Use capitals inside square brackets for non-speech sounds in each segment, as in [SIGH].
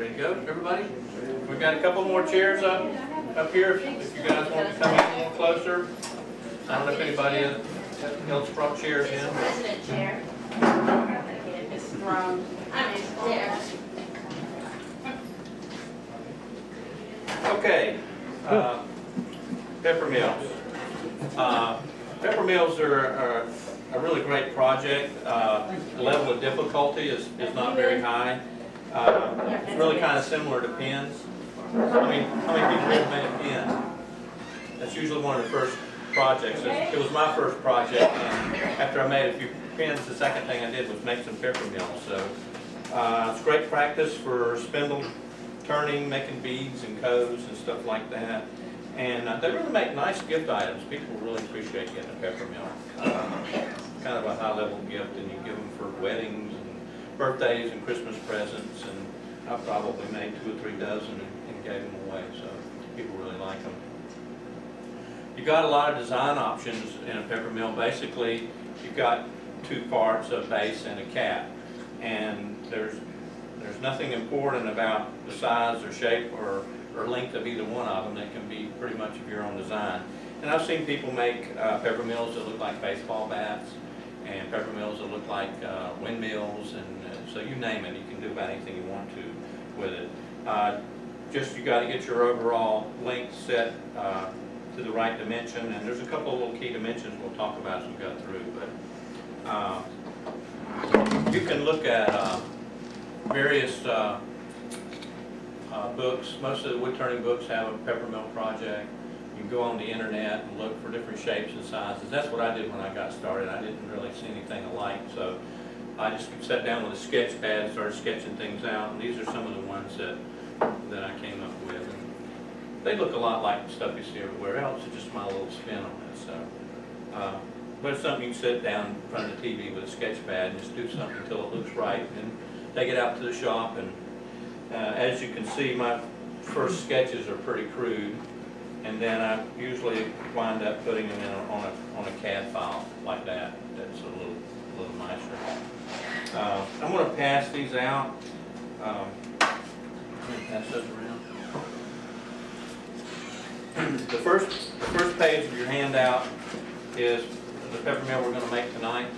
Ready to go, everybody? We've got a couple more chairs up, up here, if you guys want to come in a little closer. I don't know if anybody else brought chairs in. President Chair. It's thrown, I mean, chair. Okay, uh, Pepper Mills. Uh, Pepper Mills are, are a really great project. Uh, The level of difficulty is, is not very high. Uh, It's really kind of similar to pins. How many, how many people have made a pin? That's usually one of the first projects. It was my first project, and after I made a few pins, the second thing I did was make some pepper mills. So uh, it's great practice for spindle turning, making beads and coves and stuff like that. And uh, they really make nice gift items. People really appreciate getting a pepper mill. Uh, Kind of a high-level gift, and you give them for weddings birthdays and Christmas presents, and I probably made two or three dozen and and gave them away, so people really like them. You got a lot of design options in a pepper mill. Basically, you've got two parts, a base and a cap. And there's, there's nothing important about the size or shape or, or length of either one of them. They can be pretty much of your own design. And I've seen people make uh, pepper mills that look like baseball bats and pepper mills that look like uh, windmills and uh, so you name it, you can do about anything you want to with it. Uh, Just you got to get your overall length set uh, to the right dimension, and there's a couple of little key dimensions we'll talk about as we go through, but uh, you can look at uh, various uh, uh, books. Most of the wood turning books have a pepper mill project. You go on the internet and look for different shapes and sizes. That's what I did when I got started. I didn't really see anything alike, so I just sat down with a sketch pad and started sketching things out, and these are some of the ones that, that I came up with. And They look a lot like the stuff you see everywhere else, it's just my little spin on it, so. uh, But it's something you can sit down in front of the TV with a sketch pad and just do something until it looks right, and take it out to the shop, and uh, as you can see, my first sketches are pretty crude, and then I usually wind up putting them in on a, on a CAD file like that, that's a little, little nicer. Uh, I'm gonna pass these out. Um, pass those around. The first, the first page of your handout is the pepper mill we're gonna make tonight.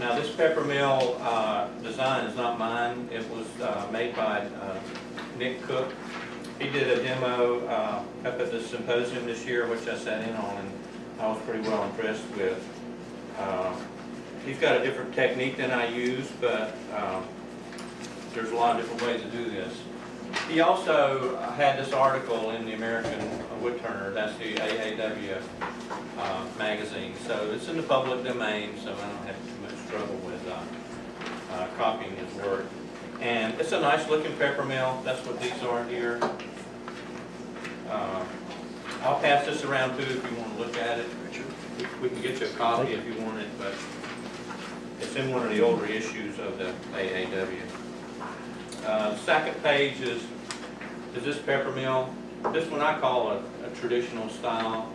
Now, this pepper mill, uh, design is not mine. It was, uh, made by, uh, Nick Cook. He did a demo, uh, up at the symposium this year, which I sat in on, and I was pretty well impressed with. Uh, He's got a different technique than I use, but um, there's a lot of different ways to do this. He also had this article in the American Woodturner, that's the AAW uh, magazine, so it's in the public domain, so I don't have too much trouble with uh, uh, copying his work. And it's a nice looking pepper mill, that's what these are here. Uh, I'll pass this around too if you want to look at it. We can get you a copy if you want it, but it's in one of the older issues of the AAW. Uh, Second page is, is this pepper mill. This one I call a, a traditional style,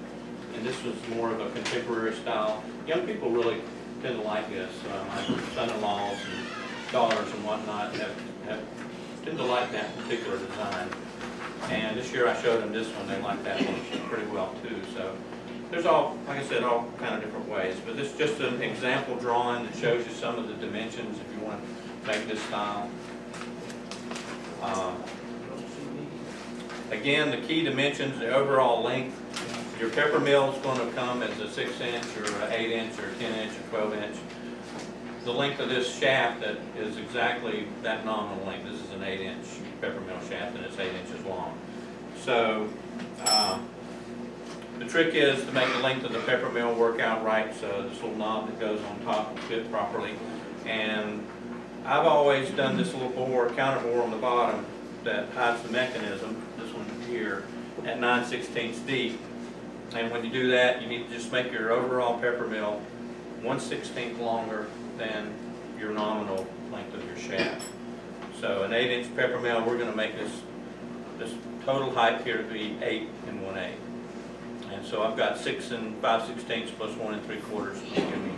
and this was more of a contemporary style. Young people really tend to like this. Uh, My son-in-laws and daughters and whatnot have, have, tend to like that particular design. And this year I showed them this one, they like that one pretty well too, so. There's all, like I said, all kind of different ways, but this is just an example drawing that shows you some of the dimensions if you want to make this style. Um, Again, the key dimensions, the overall length, your pepper mill is going to come as a six inch or an eight inch or ten inch or twelve inch. The length of this shaft that is exactly that nominal length, this is an eight inch pepper mill shaft and it's eight inches long. So, um, the trick is to make the length of the pepper mill work out right, so this little knob that goes on top will fit properly. And I've always done this little bore, counter bore on the bottom that hides the mechanism, this one here, at 9 16 deep. And when you do that, you need to just make your overall pepper mill 1 16th longer than your nominal length of your shaft. So an 8 inch pepper mill, we're gonna make this, this total height here to be 8 and 1 8. And so I've got six and five sixteenths plus one and three quarters, will give me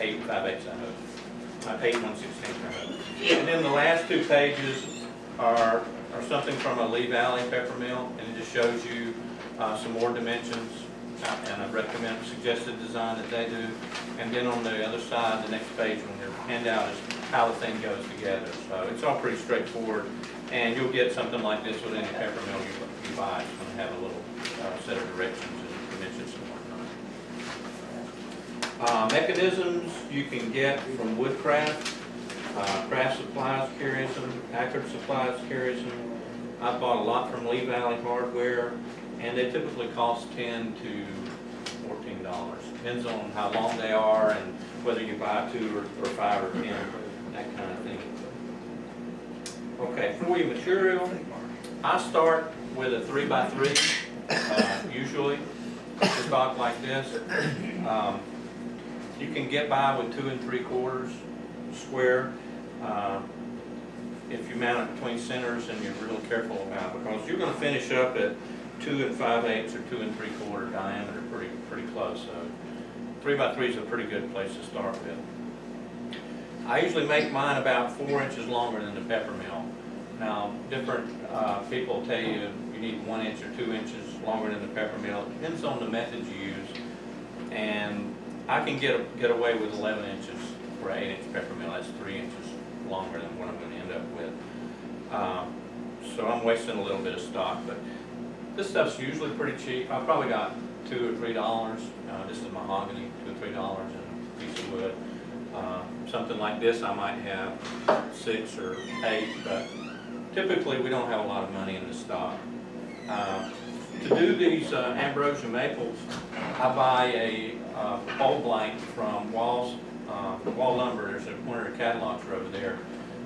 eight five eighths, I hope. uh, eight one sixteenth permit. And then the last two pages are, are something from a Lee Valley pepper mill, and it just shows you, uh, some more dimensions, and I recommend suggested design that they do. And then on the other side, the next page on your handout is how the thing goes together. So it's all pretty straightforward, and you'll get something like this with any pepper mill you, you buy. It's gonna have a little, uh, set of directions and dimensions and whatnot. Uh, mechanisms you can get from Woodcraft. Uh, Craft Supplies carries them, Packard Supplies carries them. I bought a lot from Lee Valley Hardware, and they typically cost ten to fourteen dollars. Depends on how long they are and whether you buy two or, or five or ten, that kind of thing. Okay, for your material, I start with a three by three, uh, usually, stock like this. Um, You can get by with two and three quarters square. uh, If you mount it between centers and you're real careful about, it, because you're gonna finish up at two and five eighths or two and three quarter diameter, pretty, pretty close, so three by three is a pretty good place to start with. I usually make mine about four inches longer than the pepper mill. Now, different, uh, people tell you you need one inch or two inches longer than the pepper mill, it depends on the method you use. And I can get, get away with eleven inches for an eight inch pepper mill, that's three inches longer than what I'm gonna end up with. Um, So I'm wasting a little bit of stock, but this stuff's usually pretty cheap, I probably got two or three dollars, uh, this is mahogany, two or three dollars and a piece of wood. Uh, Something like this, I might have six or eight, but typically, we don't have a lot of money in the stock. Uh, To do these uh, ambrosia maples, I buy a uh, bowl blank from Walls, uh, Wall Lumber, there's a- one of their catalogs over there.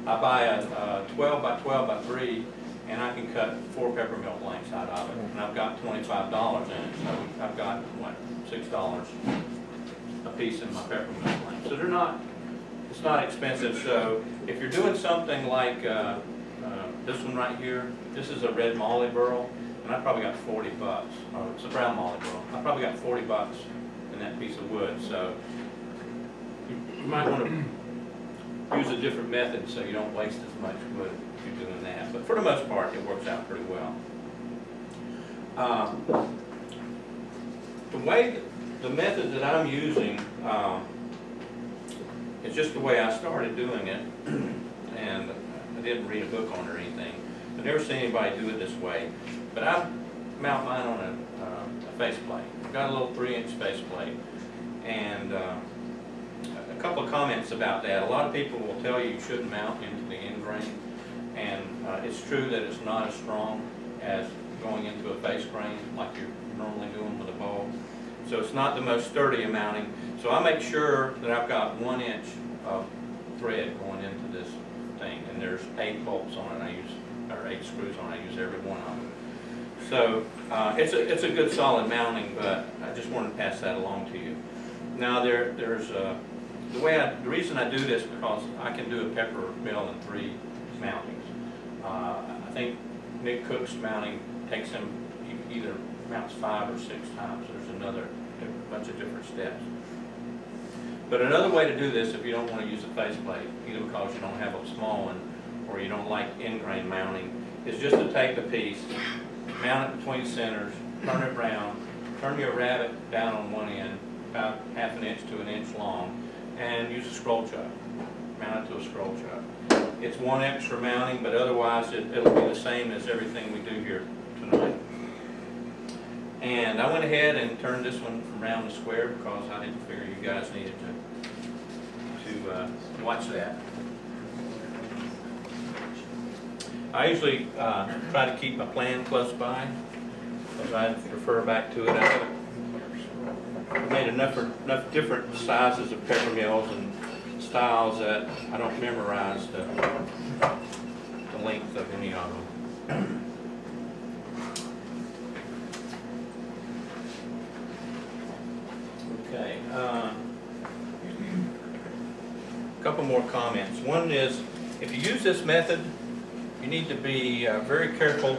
I buy a uh, twelve by twelve by three, and I can cut four peppermill blanks out of it, and I've got twenty-five dollars in it, so I've got, what, six dollars a piece in my peppermill blank. So they're not, it's not expensive, so if you're doing something like, uh, uh, this one right here, this is a red mallee burl, and I probably got forty bucks, or it's a brown mallee burl, I probably got forty bucks in that piece of wood, so you might wanna use a different method so you don't waste as much wood but for the most part, it works out pretty well. Um, The way, the method that I'm using, um, it's just the way I started doing it, [CLEARS THROAT] and I didn't read a book on it or anything. I've never seen anybody do it this way, but I mount mine on a, uh, a faceplate. I've got a little three-inch face plate, and uh, a couple of comments about that. A lot of people will tell you you shouldn't mount into the end grain, and uh, it's true that it's not as strong as going into a face grain like you're normally doing with a bow. So it's not the most sturdy of mounting. So I make sure that I've got one inch of thread going into this thing, and there's eight bolts on it. I use, or eight screws on it. I use every one of them. So uh, it's a, it's a good solid mounting, but I just wanted to pass that along to you. Now, there, there's, uh, the way I, the reason I do this, because I can do a pepper mill in three mountings. Uh, I think Nick Cook's mounting takes him, he either mounts five or six times, there's another, bunch of different steps. But another way to do this, if you don't want to use a faceplate, either because you don't have a small one, or you don't like end grain mounting, is just to take the piece, mount it between centers, turn it round, turn your rabbet down on one end, about half an inch to an inch long, and use a scroll chuck. Mount it to a scroll chuck. It's one extra mounting, but otherwise it, it'll be the same as everything we do here tonight. And I went ahead and turned this one from round to square because I didn't figure you guys needed to, to, uh, watch that. I usually, uh, try to keep my plan close by, because I refer back to it. I made enough, enough different sizes of pepper mills and styles that I don't memorize the, the length of any of them. Okay, uh, couple more comments. One is, if you use this method, you need to be uh, very careful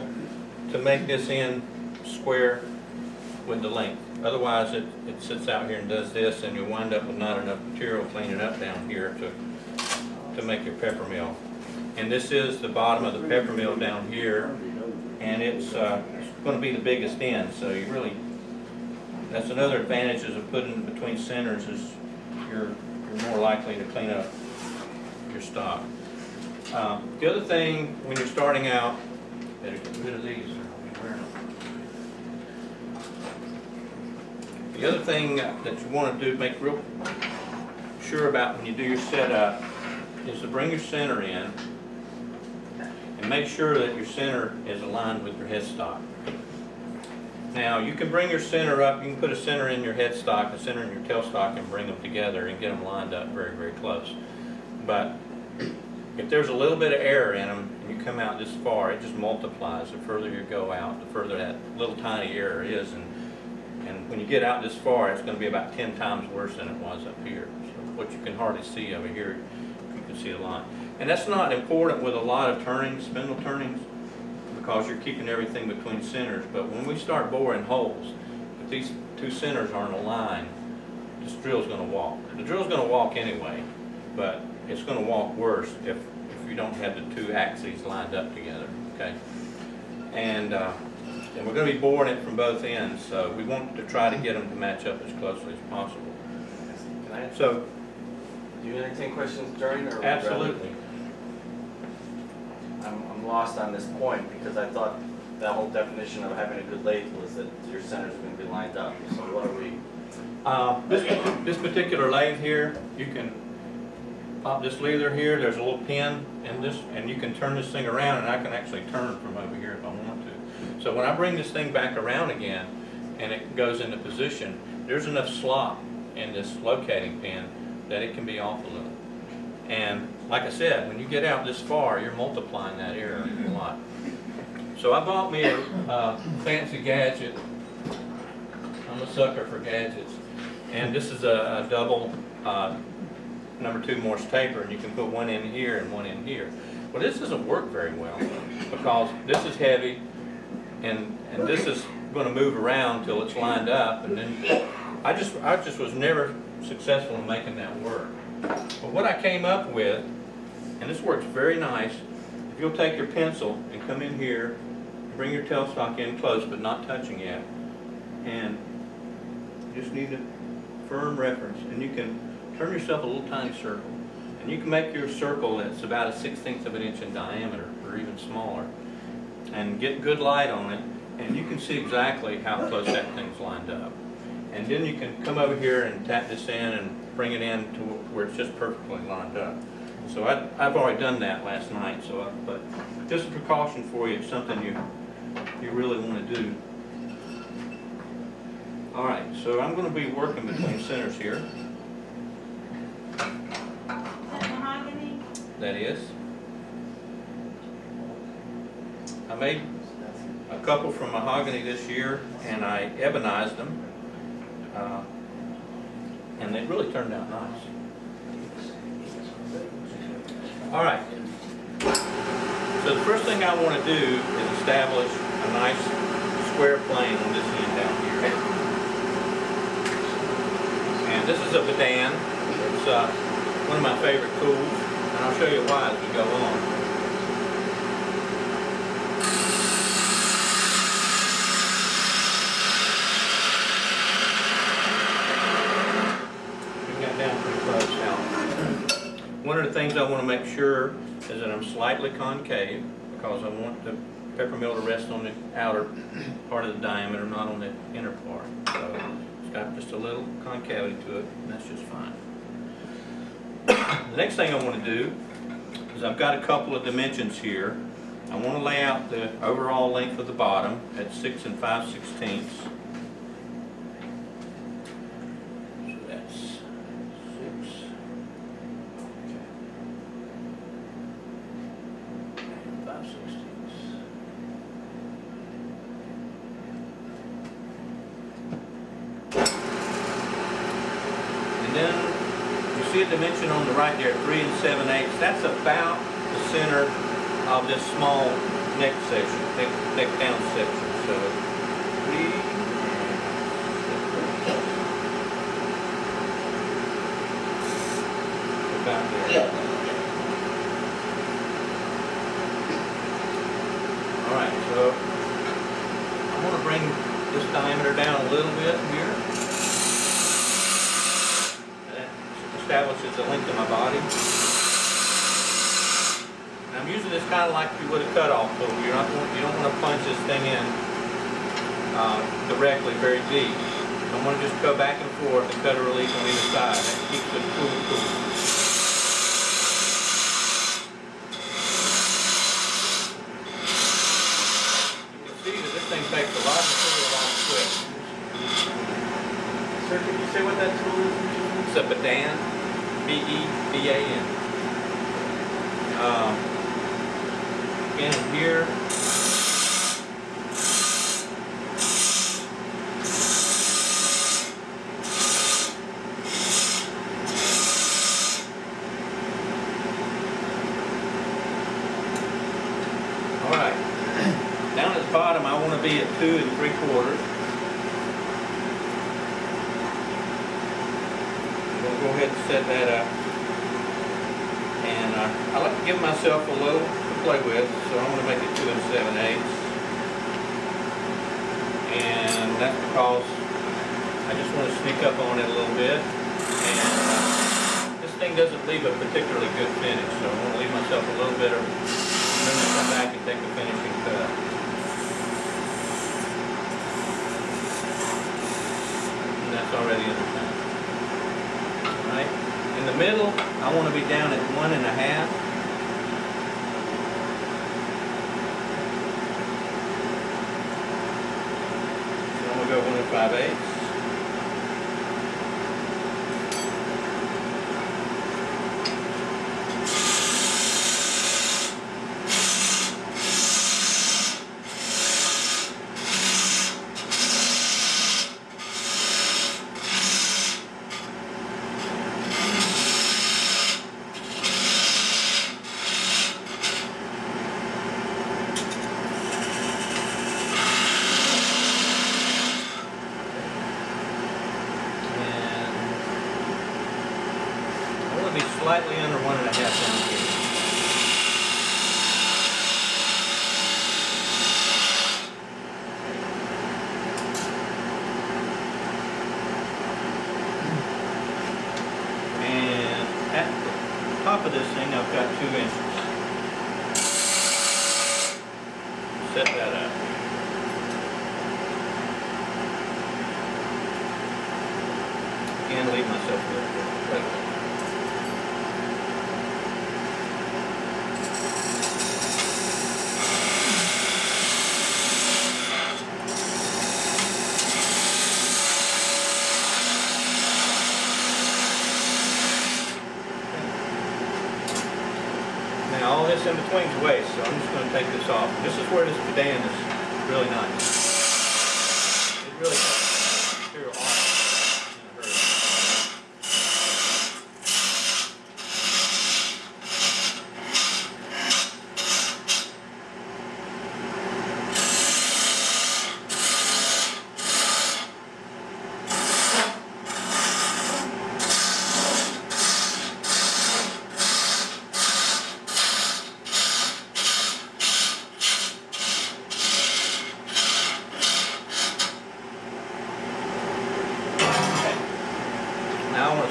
to make this end square with the length. Otherwise, it, it sits out here and does this, and you'll wind up with not enough material cleaning up down here to, to make your pepper mill. And this is the bottom of the pepper mill down here, and it's, uh, it's gonna be the biggest end, so you really, that's another advantage of putting between centers is you're, you're more likely to clean up your stock. Um, The other thing, when you're starting out, better get rid of these, or I'll be wearing them. The other thing that you want to do, make real sure about when you do your setup, is to bring your center in and make sure that your center is aligned with your headstock. Now, you can bring your center up, you can put a center in your headstock, a center in your tailstock, and bring them together and get them lined up very, very close. But if there's a little bit of error in them, and you come out this far, it just multiplies. The further you go out, the further that little tiny error is, and, and when you get out this far, it's gonna be about ten times worse than it was up here. So what you can hardly see over here, you can see a line. And that's not important with a lot of turnings, spindle turnings, because you're keeping everything between centers. But when we start boring holes, if these two centers aren't aligned, this drill's gonna walk. The drill's gonna walk anyway, but it's gonna walk worse if, if you don't have the two axes lined up together, okay? And, uh, and we're gonna be boring it from both ends, so we want to try to get them to match up as closely as possible. Can I, So, do you entertain questions during or? absolutely. I'm, I'm lost on this point because I thought that whole definition of having a good lathe was that your centers are gonna be lined up. So what are we, Uh, This, this particular lathe here, you can pop this lever here, there's a little pin in this, and you can turn this thing around, and I can actually turn from over here if I want to. So when I bring this thing back around again, and it goes into position, there's enough slop in this locating pin that it can be off a little. And like I said, when you get out this far, you're multiplying that error a lot. So I bought me a fancy gadget. I'm a sucker for gadgets. And this is a, a double, uh, number two Morse taper, and you can put one in here and one in here. Well, this doesn't work very well, because this is heavy, and, and this is gonna move around till it's lined up, and then, I just, I just was never successful in making that work. But what I came up with, and this works very nice, if you'll take your pencil and come in here, bring your tailstock in close, but not touching yet, and you just need a firm reference, and you can turn yourself a little tiny circle. And you can make your circle that's about a sixteenth of an inch in diameter, or even smaller, and get good light on it, and you can see exactly how close that thing's lined up. And then you can come over here and tap this in and bring it in to where it's just perfectly lined up. So I, I've already done that last night, so I, but just a precaution for you, it's something you, you really wanna do. All right, so I'm gonna be working between centers here, Is that mahogany? that is. I made a couple from mahogany this year, and I ebonized them. uh, And they really turned out nice. All right. So the first thing I want to do is establish a nice square plane on this end down here. And this is a Bedan. It's uh, one of my favorite tools, and I'll show you why as we go on. We got down pretty close now. One of the things I want to make sure is that I'm slightly concave because I want the pepper mill to rest on the outer part of the diameter, not on the inner part. So it's got just a little concavity to it, and that's just fine. The next thing I want to do is I've got a couple of dimensions here. I want to lay out the overall length of the bottom at six and five sixteenths. So that's six. and Five sixteenths. And then you see a dimension on the right there, three and seven eighths. That's about the center of this small cutoff loop. You're not you don't want to punch this thing in uh, directly, very deep. You want to just go back and forth and cut a release on either side. That keeps it cool, cool. You can see that this thing takes a lot of material off quick. Sir, can you say what that tool is? It's a Bedan, B-E-B-A-N. middle, I want to be down at one and a half.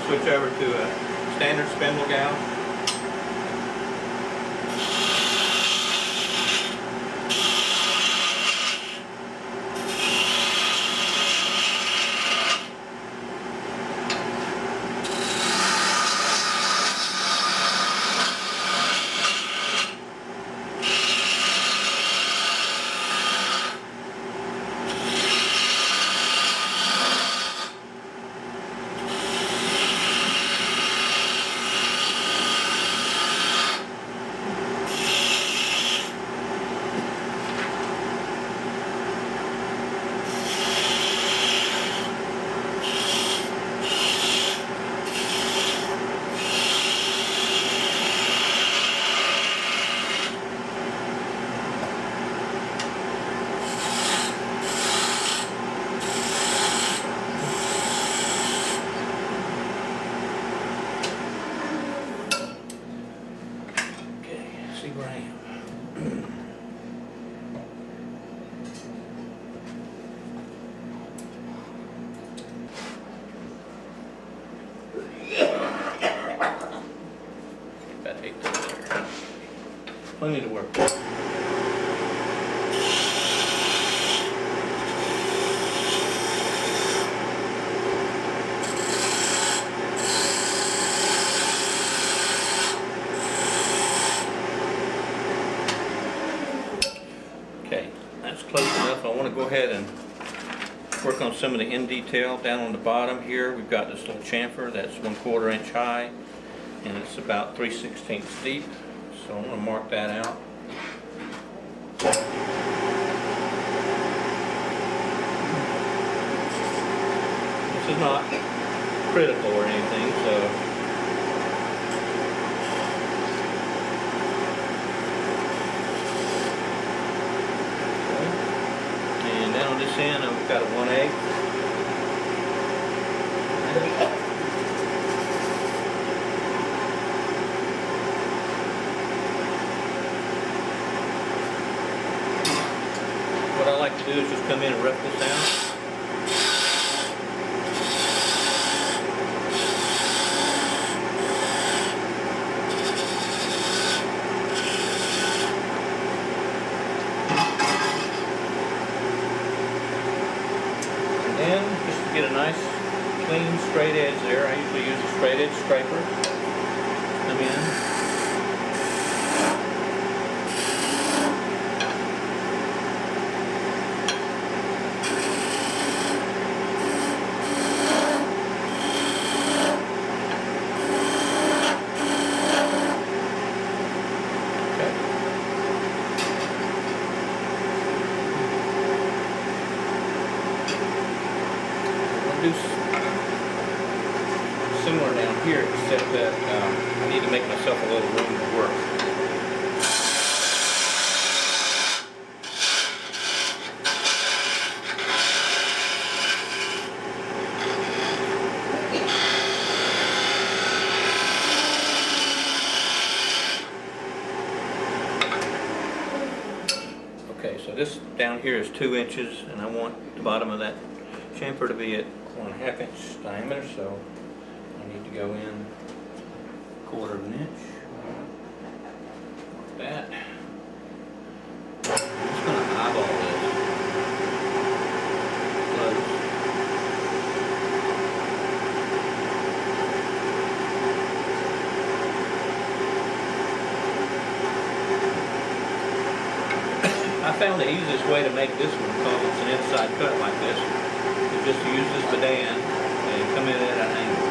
switch over to a standard spindle gouge. Some of the in detail. Down on the bottom here, we've got this little chamfer that's one quarter inch high, and it's about three sixteenths deep. So I'm gonna mark that out. This is not critical or anything, so. And down on this end, I've got a one eighth. What I like to do is just come in and rough this out. And then, just to get a nice, clean, straight edge there, I usually use a straight edge scraper. Come in. Okay. I'll do s- similar down here, except that um, I need to make myself a little room to work. Okay, so this here is two inches, and I want the bottom of that chamfer to be at one half inch diameter, so I need to go in quarter of an inch. Like That. I'm just gonna eyeball this. Close. I found the easiest way to make this one, because it's an inside cut like this, is just to use this bedan and come in at an angle.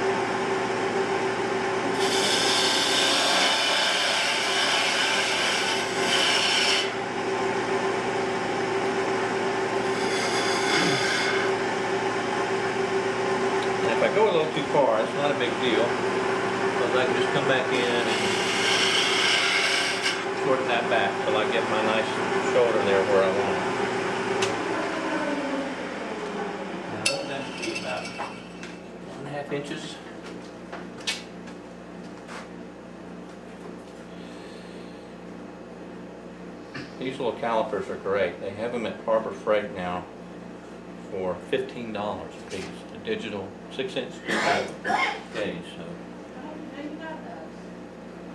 And if I go a little too far, it's not a big deal, because I can just come back in and shorten that back till I get my nice shoulder there where I want it. And I want that to be about one and a half inches. These little calipers are great. They have them at Harbor Freight now for fifteen dollars a piece. A digital six inch gauge, so.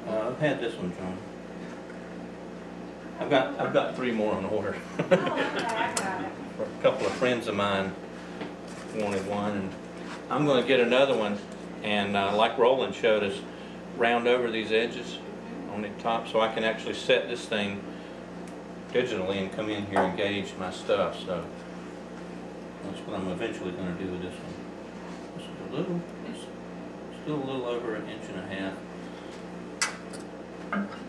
Uh, I've had this one, John. I've got, I've got three more on order. For a couple of friends of mine wanted one, and I'm gonna get another one, and uh, like Roland showed us, round over these edges on the top, so I can actually set this thing digitally and come in here and gauge my stuff, so that's what I'm eventually gonna do with this one. This is a little, it's still a little over an inch and a half.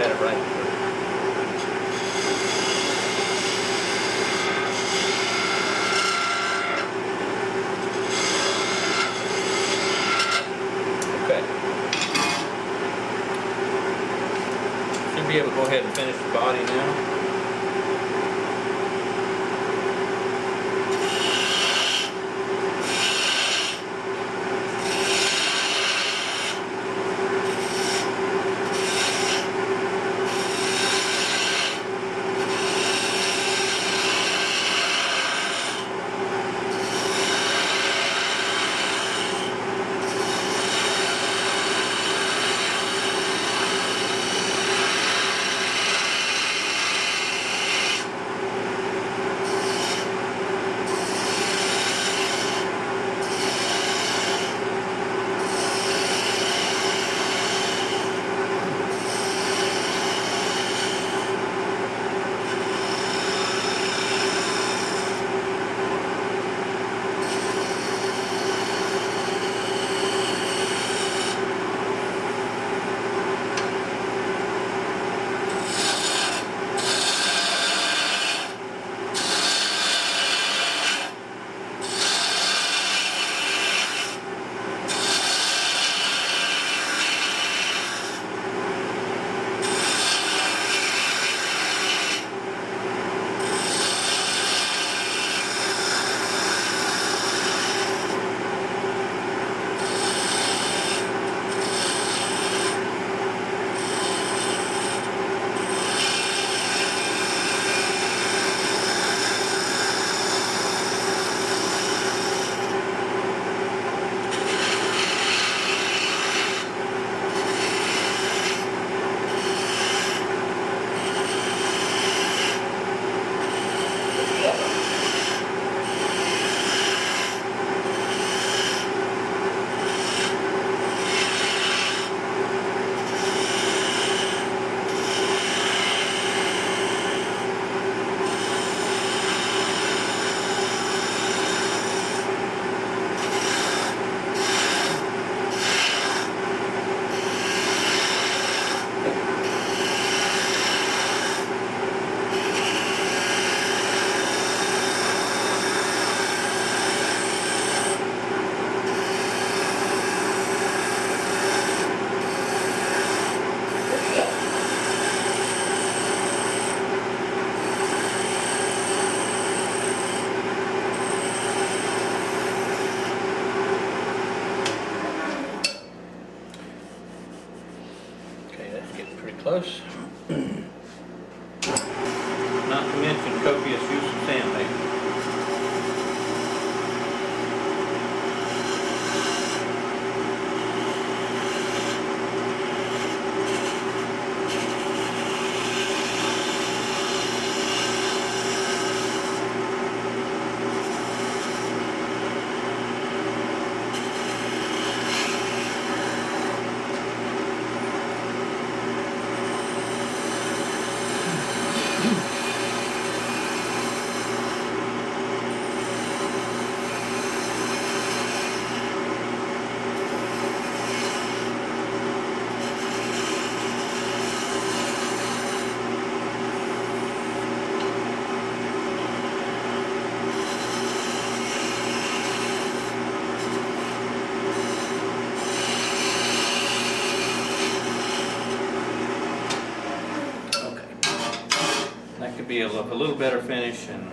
It right. Okay. Should be able to go ahead and finish the body now. Little, better finish and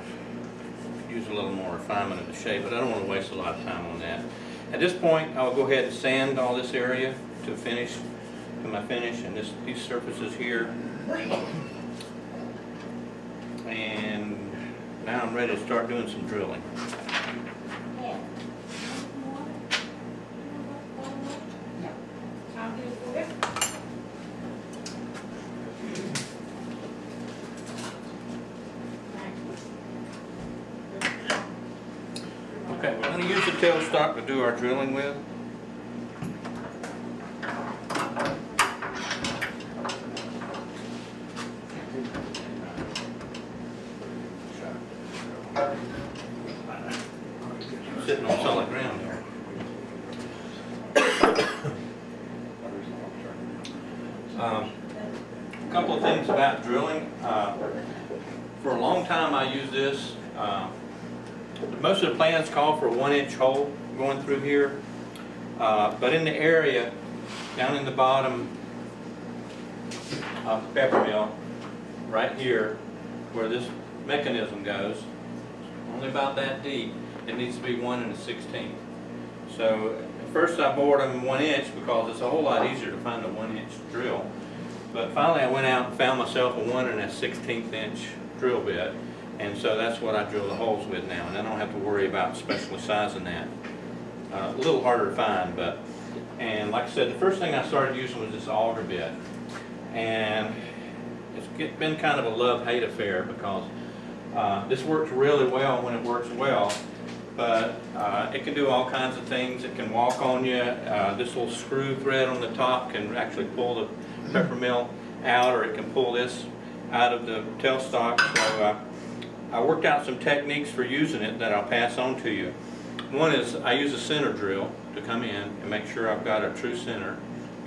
use a little more refinement of the shape, but I don't want to waste a lot of time on that. At this point, I'll go ahead and sand all this area to finish, to my finish, and this, these surfaces here. And now I'm ready to start doing some drilling. I'll do it for you. Okay, we're gonna use the our drilling with. Sitting on solid ground here. Um, A Couple of things about drilling. Uh, For a long time, I used this. uh, most of the plans call for a one-inch hole going through here, But in the area, down in the bottom of the pepper mill, right here, where this mechanism goes, only about that deep, it needs to be one and a sixteenth. So, at first I bored them one inch because it's a whole lot easier to find a one-inch drill. But finally, I went out and found myself a one and a sixteenth inch drill bit. And so that's what I drill the holes with now, and I don't have to worry about specially sizing that. A little harder to find, but, and like I said, the first thing I started using was this auger bit. And it's been kind of a love-hate affair because uh, this works really well when it works well, but uh, it can do all kinds of things. It can walk on you. Uh, This little screw thread on the top can actually pull the pepper mill out, or it can pull this out of the tailstock. So uh, I worked out some techniques for using it that I'll pass on to you. One is I use a center drill to come in and make sure I've got a true center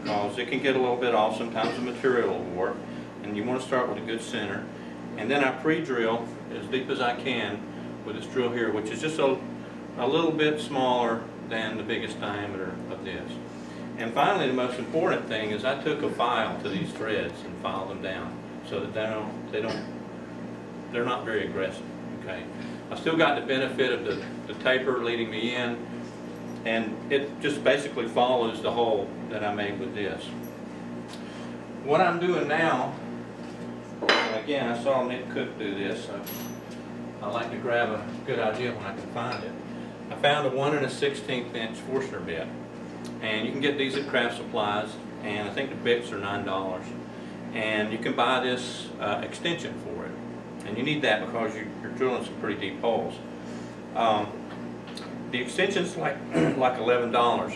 because it can get a little bit off, sometimes the material will warp, and you want to start with a good center. And then I pre-drill as deep as I can with this drill here, which is just a, a little bit smaller than the biggest diameter of this. And finally, the most important thing is I took a file to these threads and filed them down so that they don't, they don't they're not very aggressive, okay? I still got the benefit of the, the taper leading me in, and it just basically follows the hole that I made with this. What I'm doing now, again, I saw Nick Cook do this, so I like to grab a good idea when I can find it. I found a one and a sixteenth inch Forstner bit, and you can get these at craft supplies, and I think the bits are nine dollars. And you can buy this uh, extension for it. And you need that because you- drilling some pretty deep holes. Um, The extension's like, [CLEARS THROAT] like eleven dollars.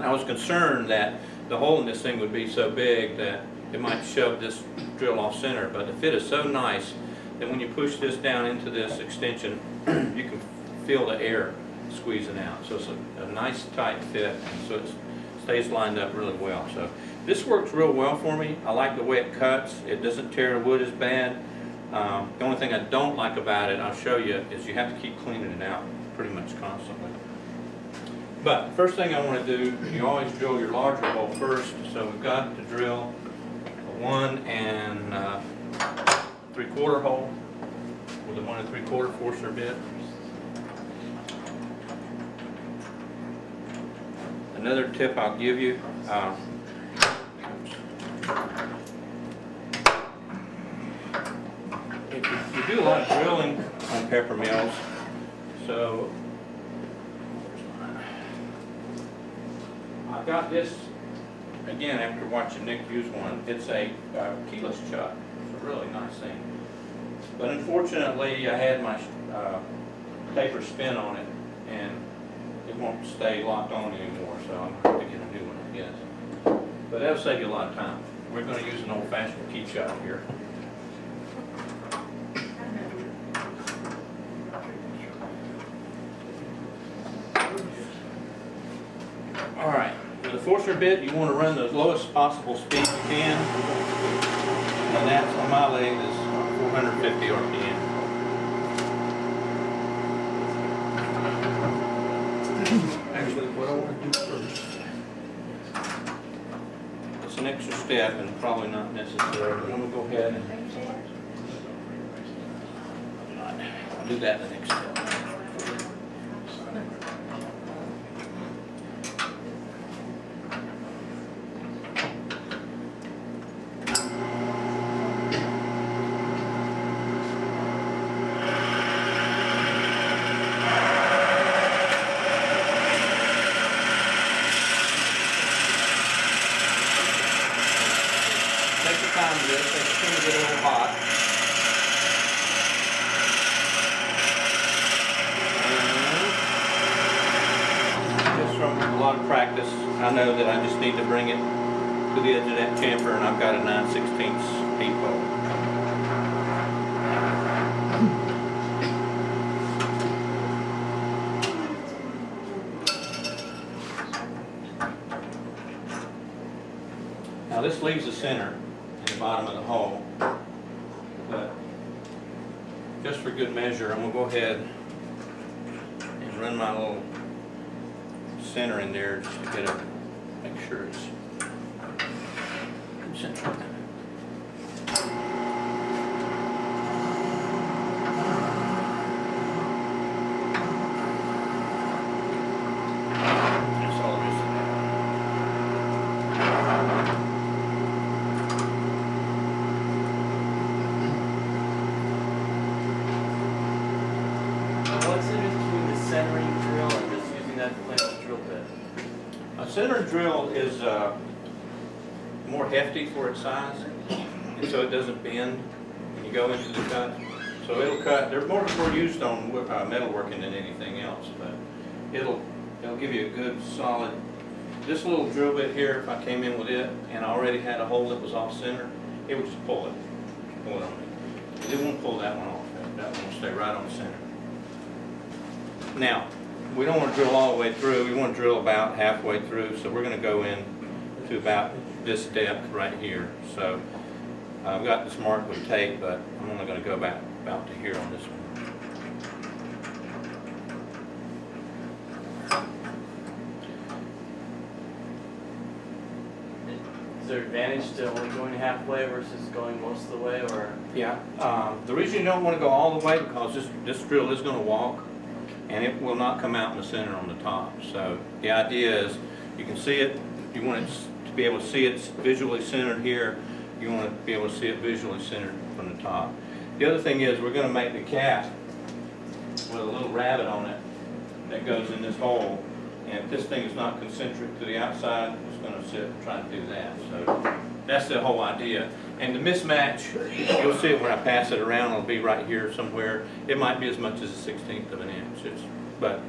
I was concerned that the hole in this thing would be so big that it might shove this drill off center, but the fit is so nice that when you push this down into this extension, [CLEARS THROAT] you can feel the air squeezing out. So it's a, a nice tight fit, so it stays lined up really well. So this works real well for me. I like the way it cuts. It doesn't tear the wood as bad. Um, the only thing I don't like about it, I'll show you, is you have to keep cleaning it out pretty much constantly. But first thing I want to do, you always drill your larger hole first. So we've got to drill a one and uh, three quarter hole with a one and three quarter Forstner bit. Another tip I'll give you, uh, a lot of drilling on Pepper Mills, so. I got this, again, after watching Nick use one, it's a uh, keyless chuck, it's a really nice thing. But unfortunately, I had my uh, paper spin on it, and it won't stay locked on anymore, so I'm gonna have to get a new one, I guess. But that'll save you a lot of time. We're gonna use an old-fashioned key chuck here. All right, Forstner bit, you want to run the lowest possible speed you can. And that's on my leg is 450 RPM. Actually, what I want to do first. It's an extra step and probably not necessary. but I'm going to go ahead and I'll do that uh, more hefty for its size, and so it doesn't bend when you go into the cut. So it'll cut, they're more, more used on uh, metalworking than anything else, but it'll, it'll give you a good solid, this little drill bit here, if I came in with it and I already had a hole that was off center, it would just pull it, pull it on me. It won't pull that one off, That- that one will stay right on center. Now, we don't want to drill all the way through, we want to drill about halfway through, so we're going to go in to about this depth right here. So I've got this marked with tape, but I'm only going to go back about to here on this one. Is there advantage to only going halfway versus going most of the way, or? Yeah, um, the reason you don't want to go all the way, because this, this drill is going to walk, and it will not come out in the center on the top. So the idea is, you can see it, you want it to be able to see it visually centered here, you want to be able to see it visually centered from the top. The other thing is, we're going to make the cap with a little rabbet on it that goes in this hole, and if this thing is not concentric to the outside, it's going to sit and try to do that. So that's the whole idea. And the mismatch, you'll see it when I pass it around, it'll be right here somewhere. It might be as much as a sixteenth of an inch, it's, but,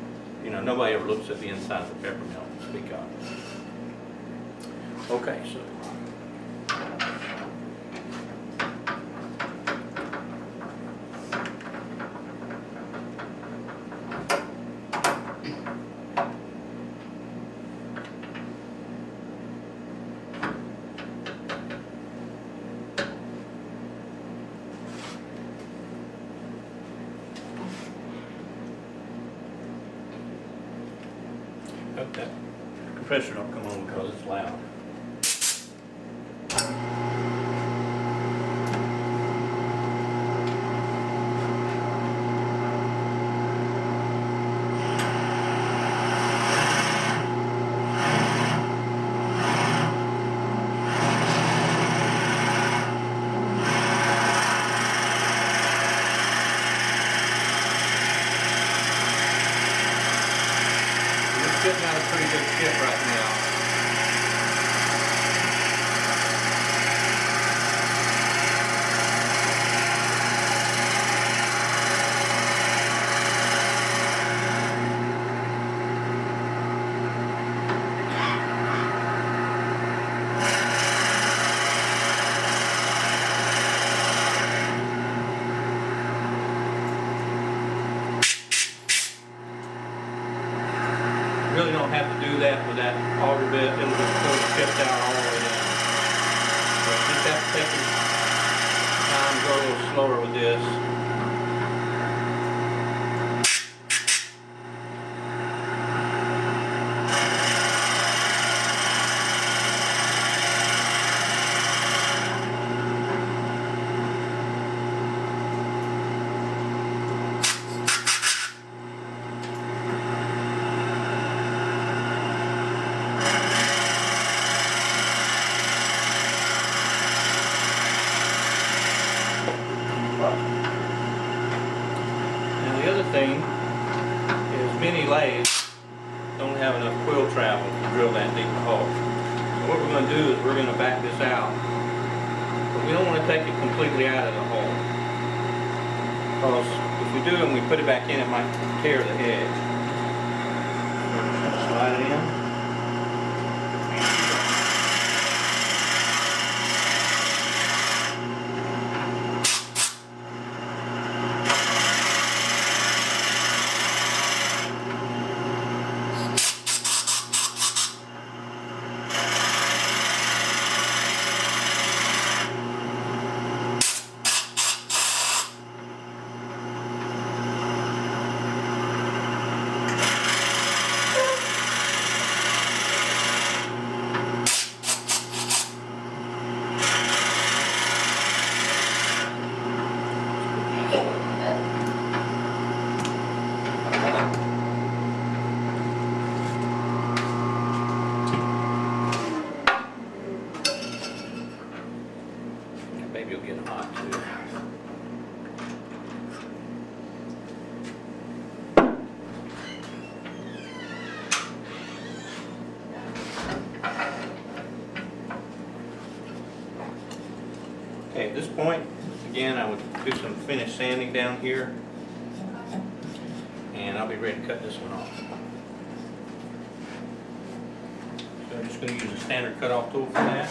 you know, nobody ever looks at the inside of the pepper mill to speak of. Okay, so. down here. And I'll be ready to cut this one off. So I'm just going to use a standard cutoff tool for that.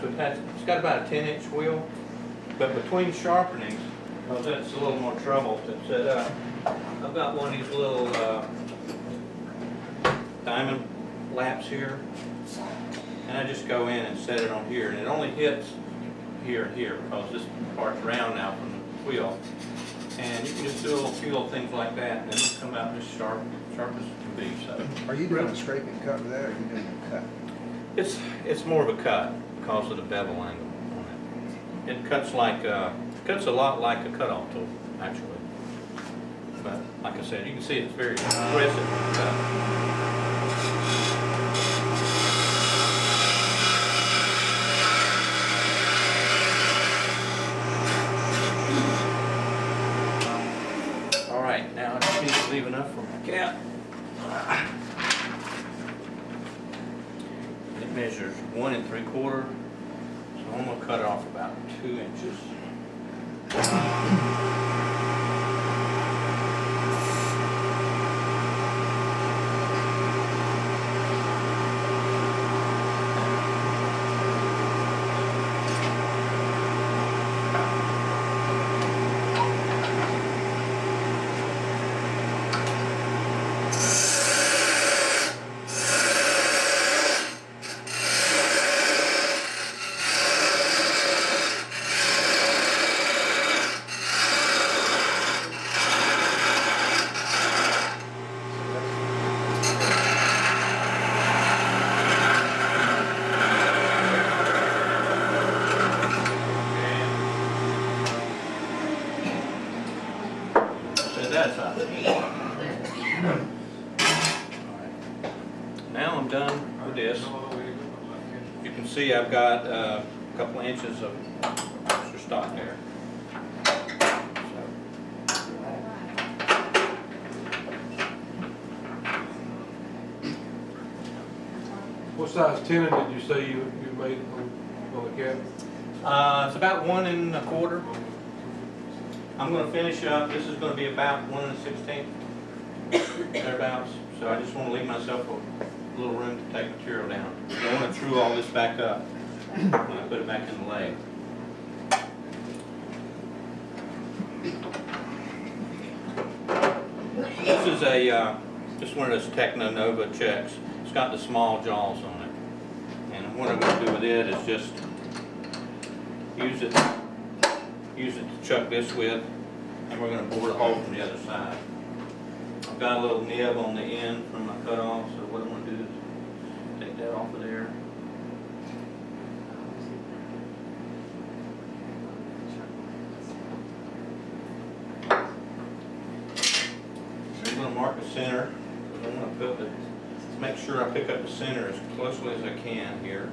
Tormek. It has, it's got about a ten inch wheel, but between sharpenings, because that's a little more trouble to set up, I've got one of these little uh, diamond laps here. And I just go in and set it on here, and it only hits here and here, because this part's round now from the wheel. And you can just do a little, few little things like that, and then it'll come out just sharp, sharp as it can be, so. Are you doing a scrape and cut with that, or are you doing a cut? It's, it's more of a cut because of the bevel angle it. Cuts like, uh, cuts a lot like a cutoff tool, actually. But like I said, you can see it's very aggressive. All right, now I just need to leave enough for my cat. It measures one and three quarter, so I'm gonna cut it off about two inches. So that's up. Now I'm done with this. You can see I've got uh, a couple inches of extra stock there. What size tenon did you say you, you made on, on the cap? Uh, it's about one and a quarter. I'm gonna finish up, this is gonna be about one and a sixteenth, thereabouts. So I just wanna leave myself a little room to take material down. I wanna throw all this back up when I put it back in the lathe. This is a, uh, just one of those Techno Nova checks. It's got the small jaws on it. And what I'm gonna do with it is just use it, use it to chuck this with, and we're gonna bore a hole from the other side. I've got a little nib on the end from my cutoff, so what I'm gonna do is take that off of there. I'm gonna mark the center, I'm gonna put the, make sure I pick up the center as closely as I can here.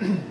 Mm-hmm. [CLEARS THROAT]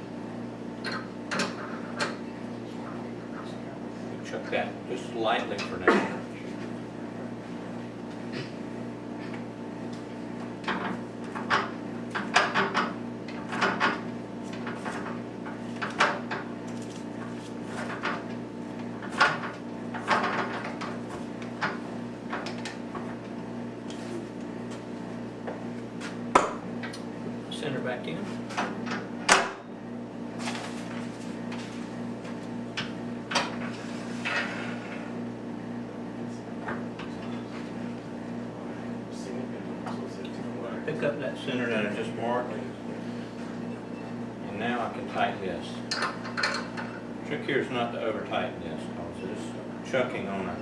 chucking on a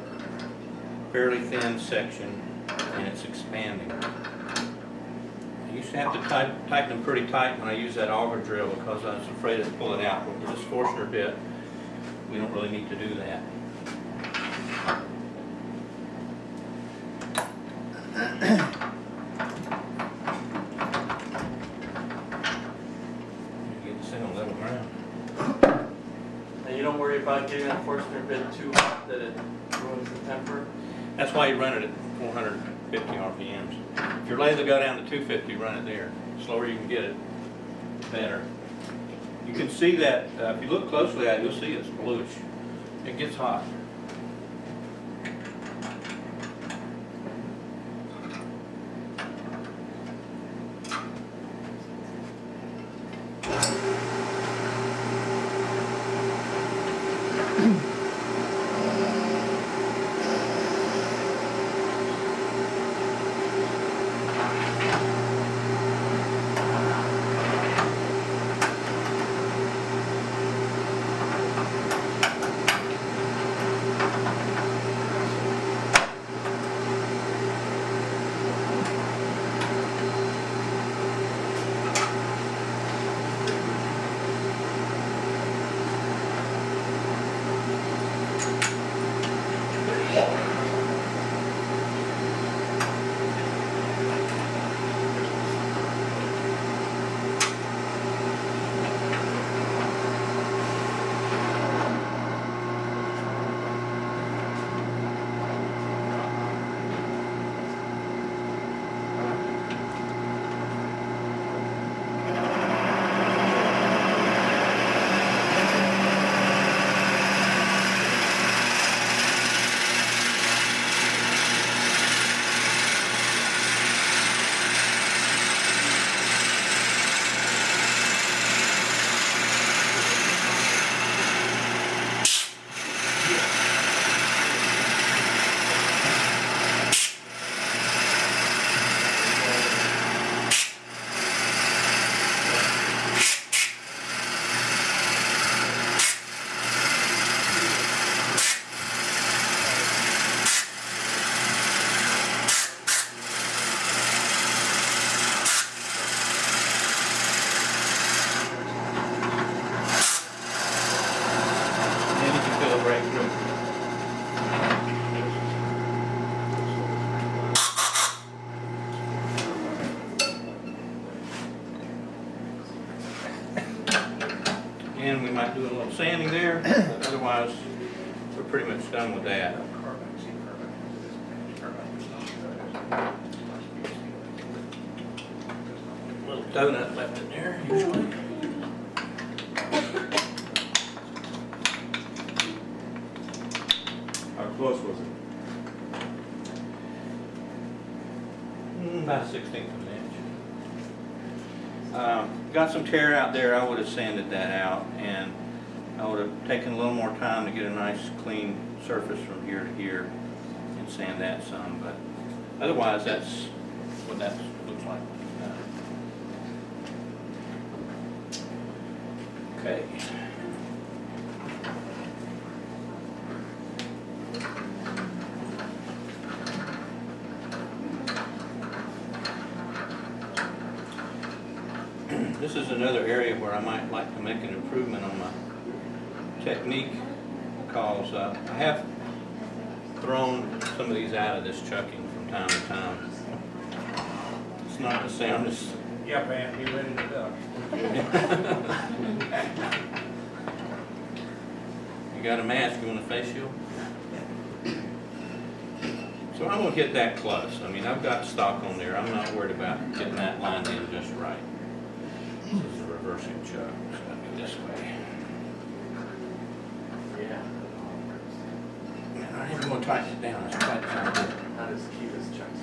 fairly thin section and it's expanding. I used to have to tighten, them pretty tight when I used that auger drill because I was afraid of pulling out. But with this Forstner bit, we don't really need to do that. You Get this in on level ground. And you don't worry getting that Forstner bit too hot that it ruins the temper? That's why you run it at four hundred and fifty RPMs. If your will go down to two fifty, run it there. Slower you can get it, better. You can see that, uh, if you look closely at it, you'll see it's bluish. It gets hot. Sanding there, otherwise, we're pretty much done with that. Little donut left in there usually. How close was it? Mm, About a sixteenth of an inch. Um, Got some tear out there, I would have sanded that out, and I would have taken a little more time to get a nice, clean surface from here to here and sand that some, but otherwise, that's what that looks like. Okay. This is another area where I might like to make an improvement on my technique, because uh, I have thrown some of these out of this chucking from time to time. It's not the soundest. Yeah, man, be ready to go. You got a mask, you want a face shield? So I'm gonna get that close. I mean, I've got stock on there. I'm not worried about getting that lined in just right. This is reversing chuck, it's gotta be this way. Yeah. I ain't gonna tighten it down, it's tight as I do. How does Kiva's checks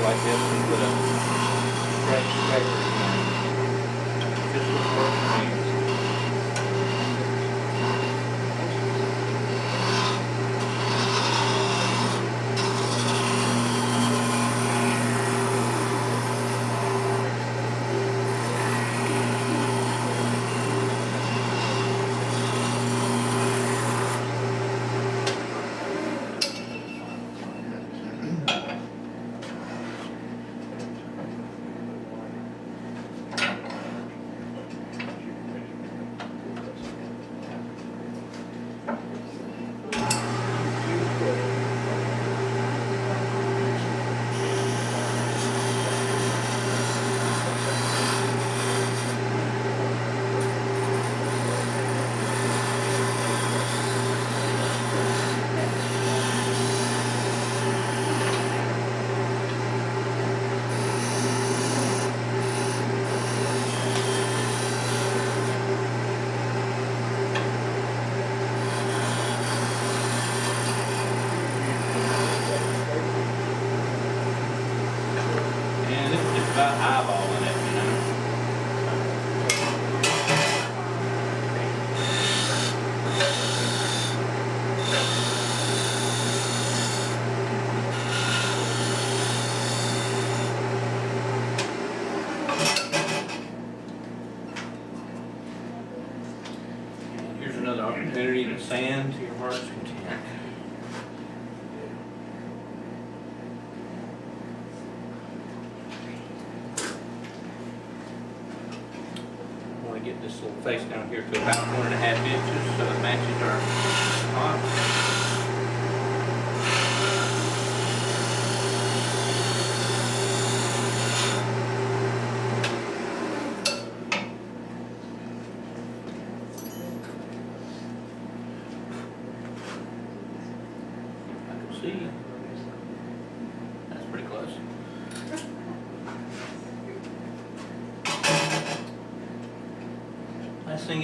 like this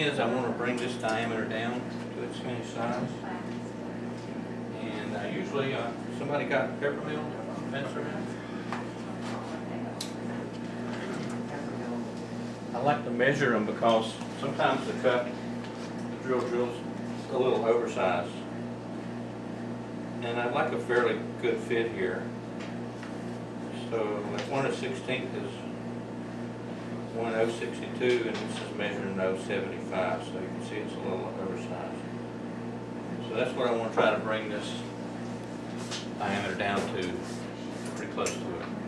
is I want to bring this diameter down to its finished size. And usually, uh, somebody got a mill, pencil I like to measure them because sometimes the cut, the drill drill's a little oversized. And I'd like a fairly good fit here. So like 1 to 16th is 1062 and this is measuring 075, so you can see it's a little oversized. So that's what I want to try to bring this diameter down to, pretty close to it.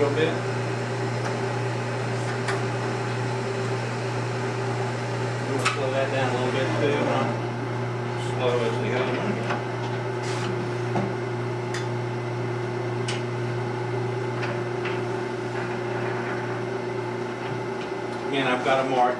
real bit. I'm going to slow that down a little bit too, not slow as we go. Again, I've got a mark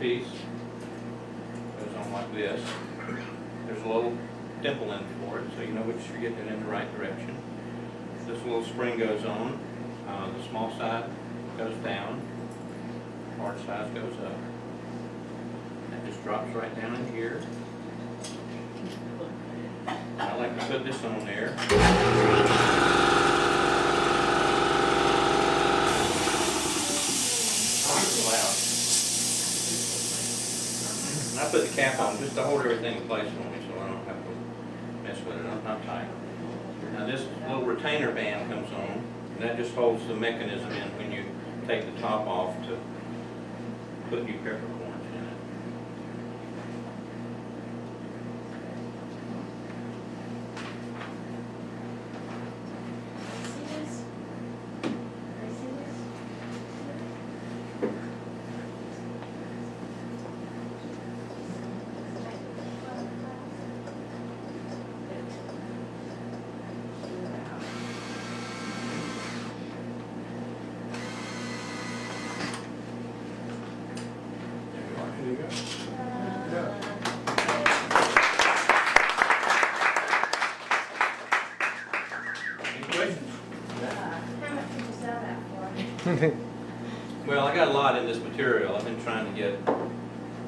piece goes on like this. There's a little dimple in for it, so you know which you're getting it in the right direction. This little spring goes on. Uh, the small side goes down. Large size goes up. That just drops right down in here. I like to put this on there. And I put the cap on just to hold everything in place for me, so I don't have to mess with it, I'm not tight. Now this little retainer band comes on, and that just holds the mechanism in when you take the top off to put new peppercorns in it. See this? I see this? There you go. Any questions? How much did you sell that for? Well, I got a lot in this material, I've been trying to get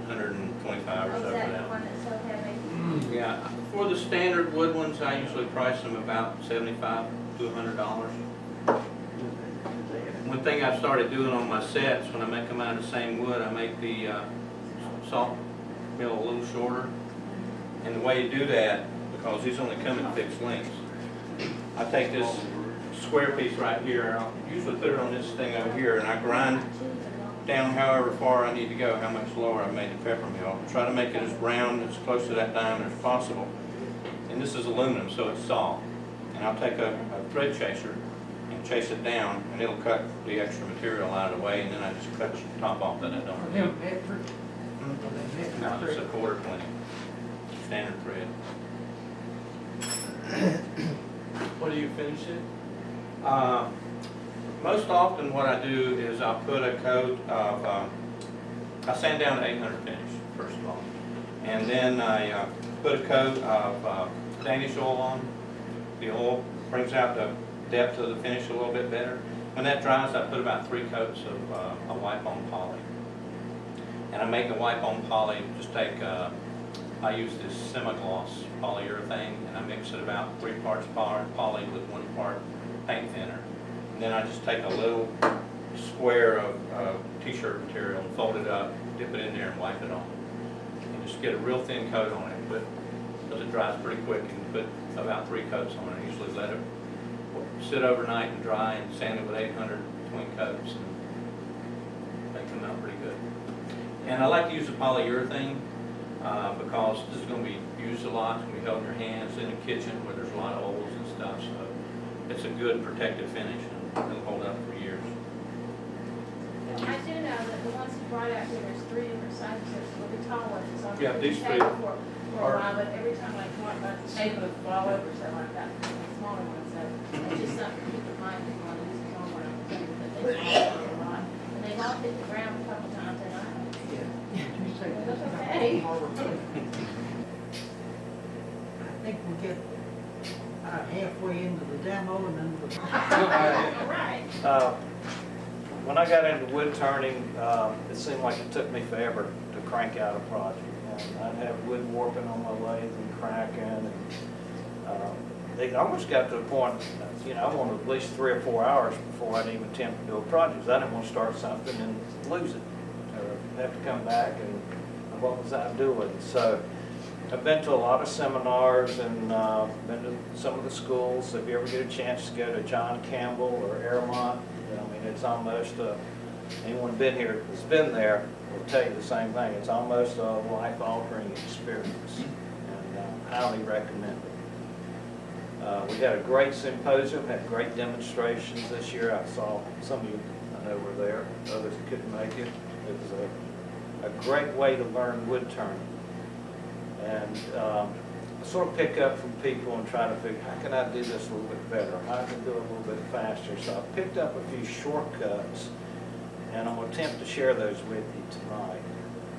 hundred and twenty-five or Oh, so is for that one that's so heavy? Yeah, for the standard wood ones, I usually price them about seventy-five to hundred dollars. One thing I've started doing on my sets, when I make them out of the same wood, I make the uh, salt mill a little shorter. And the way you do that, because these only come in fixed lengths, I take this square piece right here, I'll usually put it on this thing over here, and I grind down however far I need to go, how much lower I've made the pepper mill. Try to make it as round, as close to that diameter as possible. And this is aluminum, so it's soft. And I'll take a, a thread chaser and chase it down, and it'll cut the extra material out of the way, and then I just cut the top off that I don't need. No, it's a quarter twenty, standard thread. [COUGHS] What do you finish it? Uh, Most often what I do is I'll put a coat of, um, I sand down to eight hundred finish, first of all. And then I uh, put a coat of uh, Danish oil on. The oil brings out the depth of the finish a little bit better. When that dries, I put about three coats of uh, a wipe-on poly. And I make the wipe-on poly, just take, uh, I use this semi-gloss polyurethane, and I mix it about three parts poly with one part paint thinner. And then I just take a little square of uh, t-shirt material and fold it up, dip it in there and wipe it on. And just get a real thin coat on it, but, because it dries pretty quick, and put about three coats on it. Usually let it sit overnight and dry and sand it with eight hundred between coats, and they come out pretty good. And I like to use the polyurethane, uh, because this is gonna be used a lot, it's gonna be held in your hands in the kitchen where there's a lot of holes and stuff, so it's a good protective finish it'll hold up for years. I do know that the ones you brought out here, there's three different sizes, there's a little taller ones, so I'm Yeah, gonna these take three it for, for are- a while, but every time I come up, about the shape of fall over, or something like that, the smaller ones, so it's just something to keep in mind, if you want to use it on one, I'm telling you, but they fall over a lot, and they've all hit the ground a couple times, and I, That's okay. [LAUGHS] I think we get [LAUGHS] uh, When I got into wood turning, um, it seemed like it took me forever to crank out a project. And I'd have wood warping on my lathe and cracking, and um, it almost got to the point, you know, I wanted at least three or four hours before I'd even attempt to do a project. I didn't want to start something and lose it, or have to come back and what was I doing? So I've been to a lot of seminars and uh, been to some of the schools. If you ever get a chance to go to John Campbell or Arrowmont, I mean, it's almost, uh, anyone been here that's been there will tell you the same thing. It's almost a life-altering experience, and uh, highly recommend it. Uh, We had a great symposium, had great demonstrations this year. I saw some of you, I know were there, others couldn't make it. It was a a great way to learn wood turning. And um, sort of pick up from people and try to figure, how can I do this a little bit better? How can I do it a little bit faster? So I picked up a few shortcuts, and I'm going to attempt to share those with you tonight.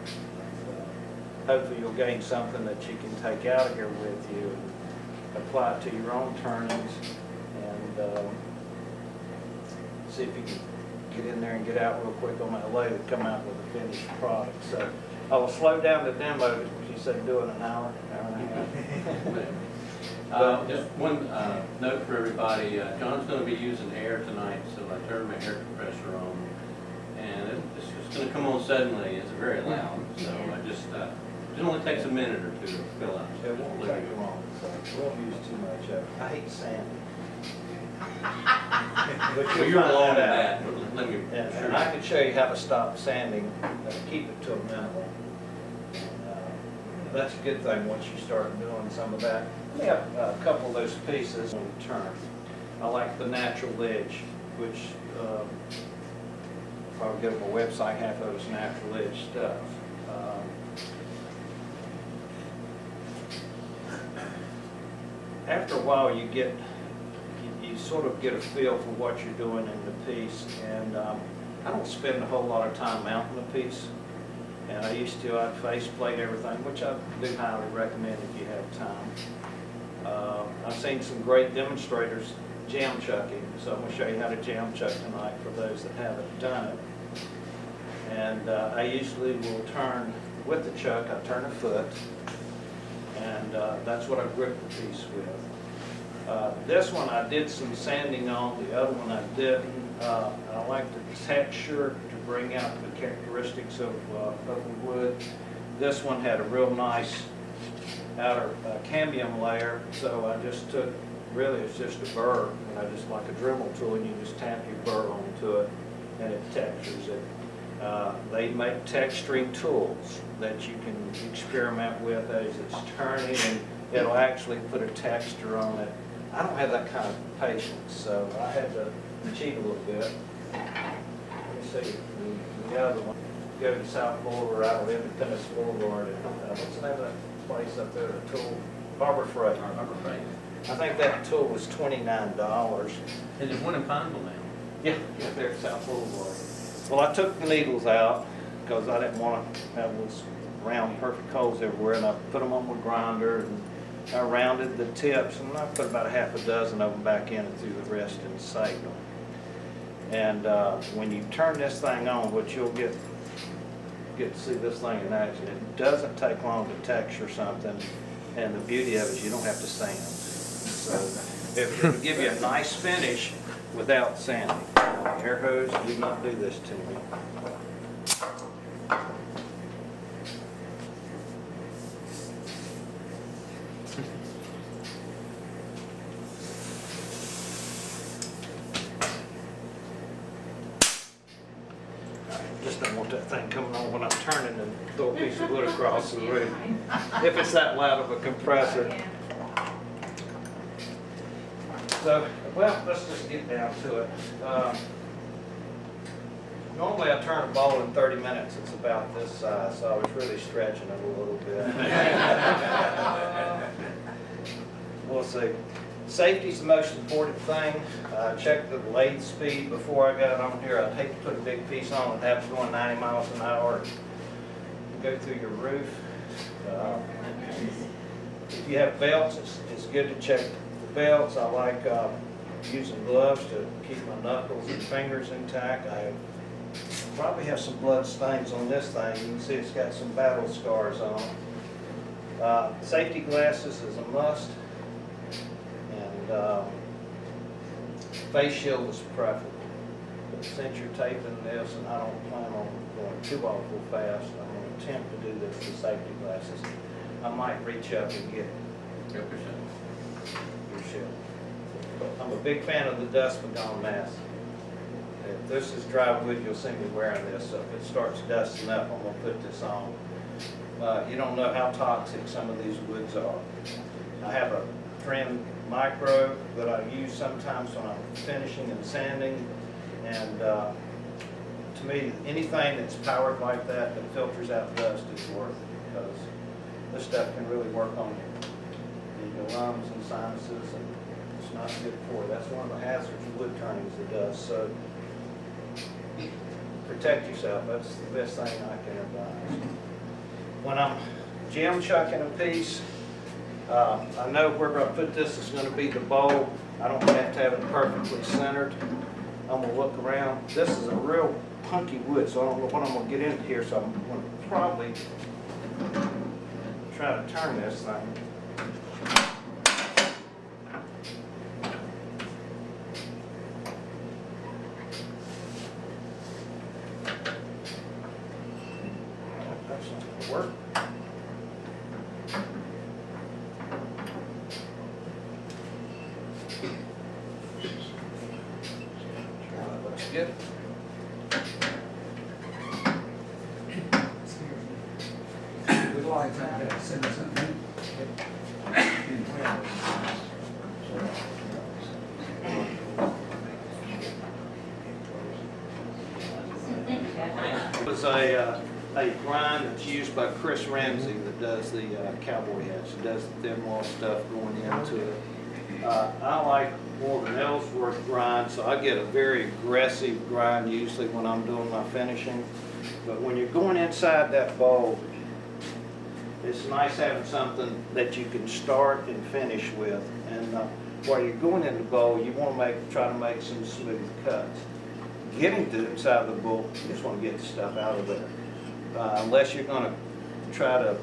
Uh, Hopefully you'll gain something that you can take out of here with you and apply it to your own turnings and um, see if you can get in there and get out real quick on that lathe and come out with a finished product. So I will slow down the demo, she said do it an hour, hour and a half. [LAUGHS] Uh, Just one uh, note for everybody, uh, John's gonna be using air tonight, so I turned my air compressor on. And it- it's just gonna come on suddenly, it's very loud, so I just, uh, it only takes a minute or two to fill up. It won't take long, so we won't use too much of it. I hate sand. [LAUGHS] But Well, you're find out. that, but let me. And, and I can show you how to stop sanding, uh, keep it to a minimum. That's a good thing, once you start doing some of that. We have a couple of those pieces on the turn. I like the natural edge, which, um, probably go to my website, half of it's natural edge stuff. Um, After a while, you get, you, you sort of get a feel for what you're doing in the piece, and, um, I don't spend a whole lot of time mounting the piece. And I used to, I'd face plate everything, which I do highly recommend if you have time. Uh, I've seen some great demonstrators jam chucking, so I'm gonna show you how to jam chuck tonight for those that haven't done it. And uh, I usually will turn, with the chuck, I turn a foot, and uh, that's what I grip the piece with. Uh, This one I did some sanding on, the other one I didn't. Uh, I like the texture to bring out the characteristics of uh, of the wood. This one had a real nice outer uh, cambium layer, so I just took, really it's just a burr, and I just like a Dremel tool, and you just tap your burr onto it, and it textures it. Uh, They make texturing tools that you can experiment with as it's turning, and it'll actually put a texture on it. I don't have that kind of patience, so I had to cheat a little bit. Let me see, the- the other one, go to South Boulevard, out of Independence Boulevard, and, uh, what's the name of that place up there, the tool, Harbor Freight. Harbor Freight. I think that tool was twenty-nine dollars. And there's one in Pineville now. Yeah, yeah, there at South Boulevard. Well, I took the needles out because I didn't want to have those round perfect holes everywhere, and I put them on my grinder, and I rounded the tips, and I put about a half a dozen of them back in and threw the rest in saved them. And uh, when you turn this thing on, which you'll get, get to see this thing in action, it doesn't take long to texture something, and the beauty of it is you don't have to sand. So it- it'll give you a nice finish without sanding. Air hose do not do this to me. Just don't want that thing coming on when I'm turning and throw a piece of wood across the roof. If it's that loud of a compressor. So, well, let's just get down to it. Um, Normally I turn a ball in 30 minutes, it's about this size, so I was really stretching it a little bit. [LAUGHS] We'll see. Safety's the most important thing. Uh, Check the lathe speed before I got on here. I'd hate to put a big piece on and have it going 90 miles an hour go through your roof. Uh, If you have belts, it's, it's good to check the belts. I like uh, using gloves to keep my knuckles and fingers intact. I probably have some blood stains on this thing. You can see it's got some battle scars on. Uh, Safety glasses is a must. And um, face shield is preferable. But since you're taping this, and I don't plan on going too awful fast, to attempt to do this with safety glasses. I might reach up and get Go for it. your shield. I'm a big fan of the Dust Bee Gone mask. If this is dry wood, you'll see me wearing this, so if it starts dusting up, I'm gonna put this on. Uh, you don't know how toxic some of these woods are. I have a Trim Micro that I use sometimes when I'm finishing and sanding, and, uh, to me, anything that's powered like that, that filters out dust is worth it, because this stuff can really work on you your lungs and sinuses, and it's not good for you. That's one of the hazards of wood turning is the dust. so protect yourself, that's the best thing I can advise. When I'm jam chucking a piece, uh, I know where I put this is gonna be the bowl. I don't have to have it perfectly centered. I'm gonna look around. This is a real punky wood, so I don't know what I'm gonna get into here, so I'm gonna probably try to turn this thing. it? Would like to send something. It was a, uh, a grind that's used by Chris Ramsey that does the uh, cowboy hats, He does the thin wall stuff going into it. Uh, I like more of an Ellsworth grind, so I get a very aggressive grind usually when I'm doing my finishing. But when you're going inside that bowl, it's nice having something that you can start and finish with. And uh, while you're going in the bowl, you want to make, try to make some smooth cuts. Getting to inside of the bowl, you just want to get the stuff out of there. Uh, Unless you're going to try to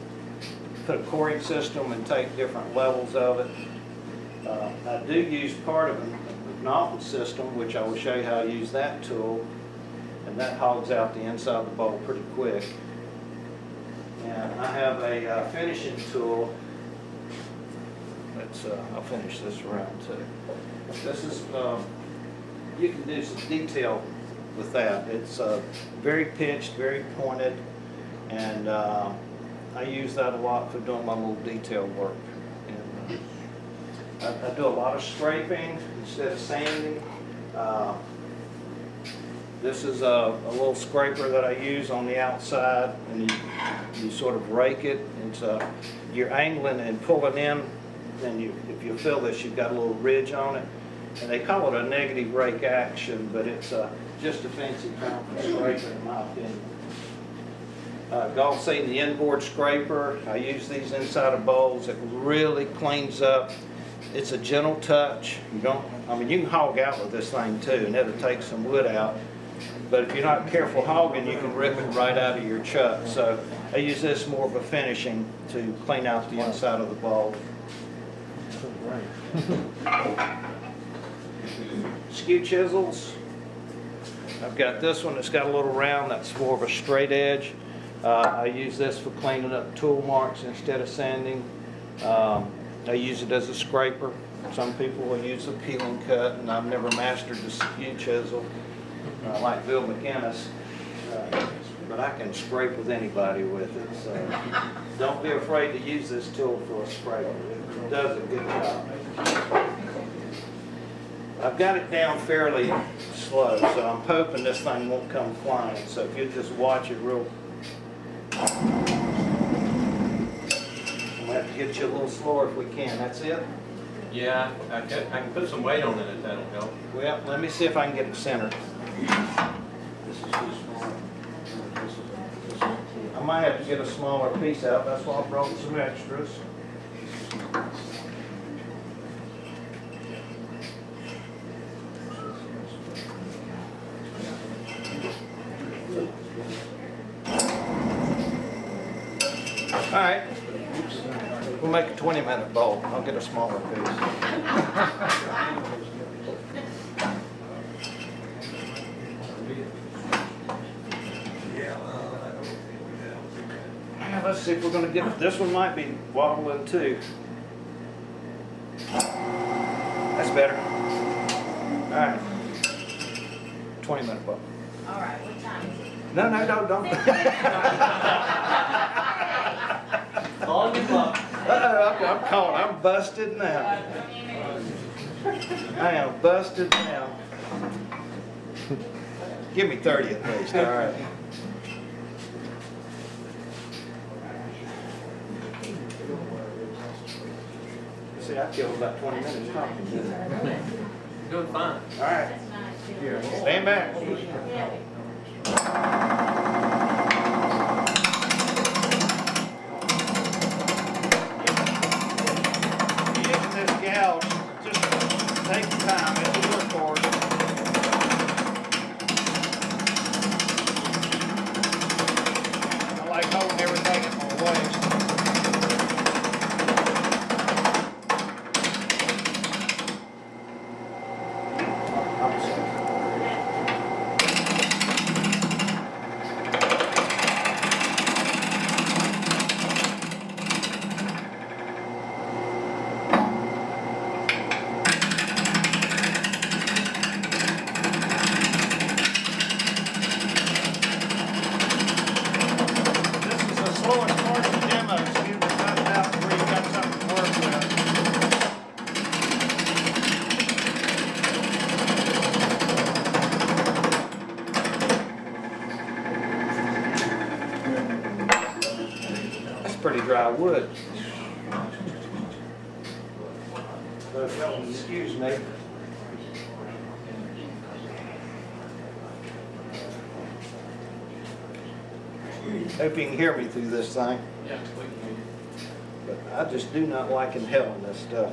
put a coring system and take different levels of it. Uh, I do use part of an Knopf system, which I will show you how to use that tool. And that hogs out the inside of the bowl pretty quick. And I have a uh, finishing tool. Let's, uh, I'll finish this around too. This is, um, you can do some detail with that. It's uh, very pitched, very pointed, and uh, I use that a lot for doing my little detail work. And, uh, I I do a lot of scraping instead of sanding. Uh, This is a, a little scraper that I use on the outside, and you, you sort of rake it. It's, you're angling and pulling in, and you, if you feel this, you've got a little ridge on it. And they call it a negative rake action, but it's, uh, just a fancy term scraper, in my opinion. Uh, Y'all seen the inboard scraper, I use these inside of bowls, it really cleans up. It's a gentle touch, you don't, I mean, you can hog out with this thing too, and it'll take some wood out. But if you're not careful hogging, you can rip it right out of your chuck. So I use this more of a finishing to clean out the inside of the bowl. Skew chisels. I've got this one that's got a little round, that's more of a straight edge. Uh, I use this for cleaning up tool marks instead of sanding. Um, I use it as a scraper. Some people will use a peeling cut, and I've never mastered the skew chisel, uh, like Bill McInnes. Uh, But I can scrape with anybody with it, so don't be afraid to use this tool for a scraper. It does a good job. I've got it down fairly slow, so I'm hoping this thing won't come flying. So if you just watch it real. I'm gonna have to get you a little slower if we can. That's it? Yeah, I can, I can put some weight on it if that'll help. Well, let me see if I can get it centered. This is too small. I might have to get a smaller piece out. That's why I brought some extras. All right. We'll make a 20-minute bowl. I'll get a smaller piece. Yeah, let's see if we're gonna get, it. this one might be wobbling too. That's better. All right. Twenty minute bowl. All right, what time is it? No, no, don't, don't. [LAUGHS] [LAUGHS] All you love. Uh-oh, I'm, I'm caught, I'm busted now. Twenty minutes. I am busted now. Give me thirty at least, all right. See, I killed about twenty minutes talking. Doing fine. All right, That's stand back. Yeah. Using this gouge, just take your time, it'll work for you. I like holding everything in my waist. Dry wood. So if y'all will excuse me. Hope you can hear me through this thing. Yeah, we can. But I just do not like inhaling this stuff.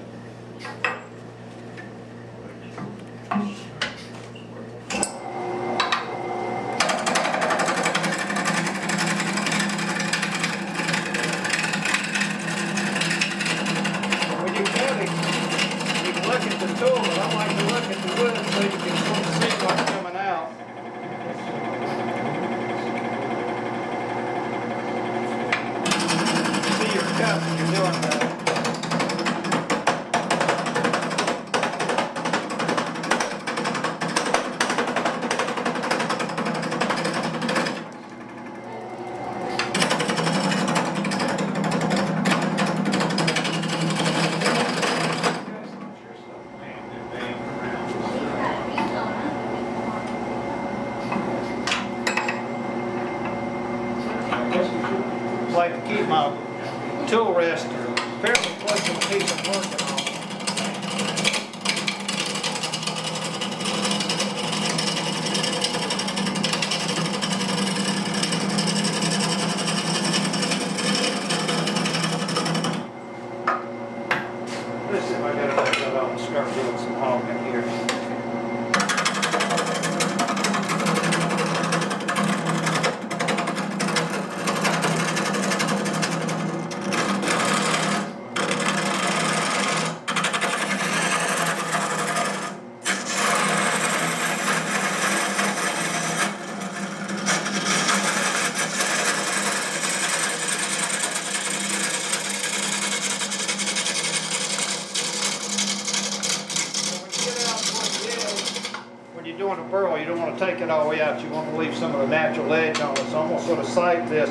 This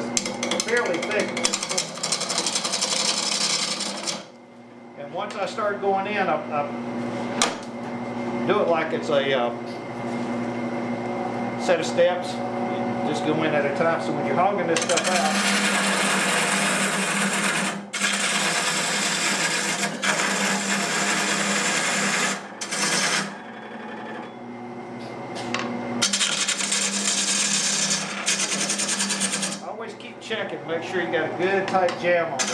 fairly thick. And once I start going in, I, I do it like it's a uh, set of steps. You just go in at a time. So when you're hogging this stuff out, Always keep checking, make sure you got a good tight jam on it.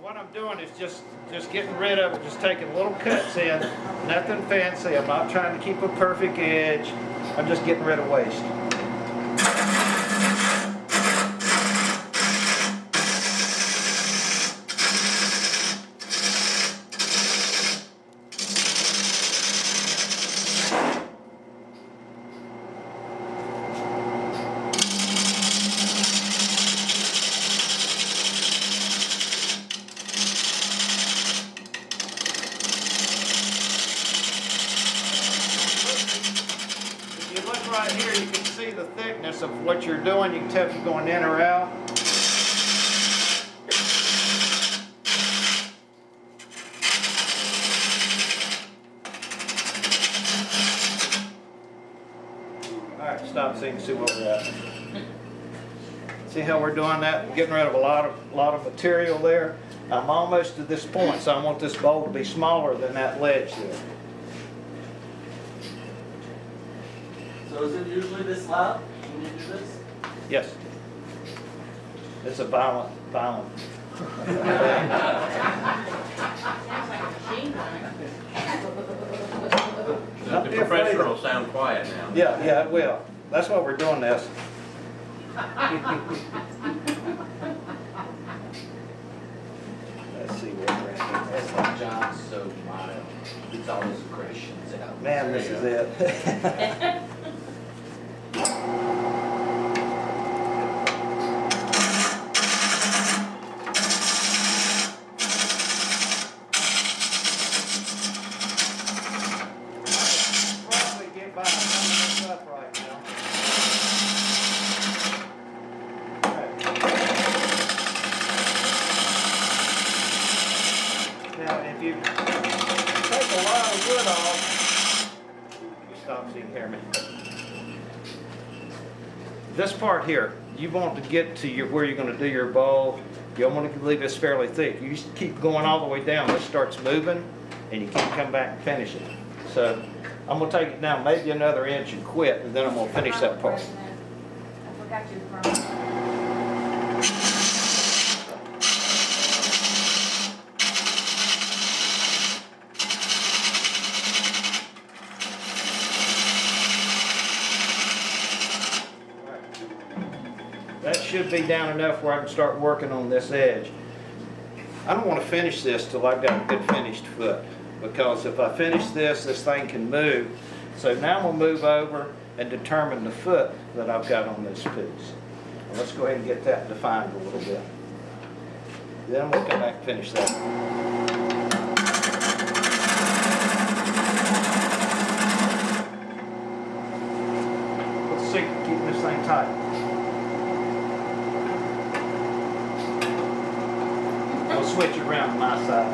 What I'm doing is just, just getting rid of it, just taking little cuts in, nothing fancy. I'm not trying to keep a perfect edge. I'm just getting rid of waste. Right here, you can see the thickness of what you're doing. You can tell if you're going in or out. All right, stop so you can see what we're at. See how we're doing that? Getting rid of a lot of, lot of material there. I'm almost to this point, so I want this bowl to be smaller than that ledge there. So is it usually this loud when you do this? Yes. It's a violent, violent. Sounds like a machine gun. The Don't the be afraid professor of- will sound quiet now. Yeah, yeah, it will. That's why we're doing this. Let's see where we're at. That's like John's so mild, it's all his aggressions out. Man, this is it. [LAUGHS] Probably get by coming this up right now. Okay. Now, if you take a lot you can hear me. This part here, you want to get to your, where you're gonna do your bowl, you don't want to leave this fairly thick. You just keep going all the way down, this starts moving, and you can't come back and finish it. So, I'm gonna take it down maybe another inch and quit, and then I'm gonna finish that part. I forgot your phone. That be down enough where I can start working on this edge. I don't want to finish this till I've got a good finished foot, because if I finish this, this thing can move. So now I'm gonna move over and determine the foot that I've got on this piece. Let's go ahead and get that defined a little bit. Then we'll come back and finish that. Let's see, keeping this thing tight. Switch it around my side.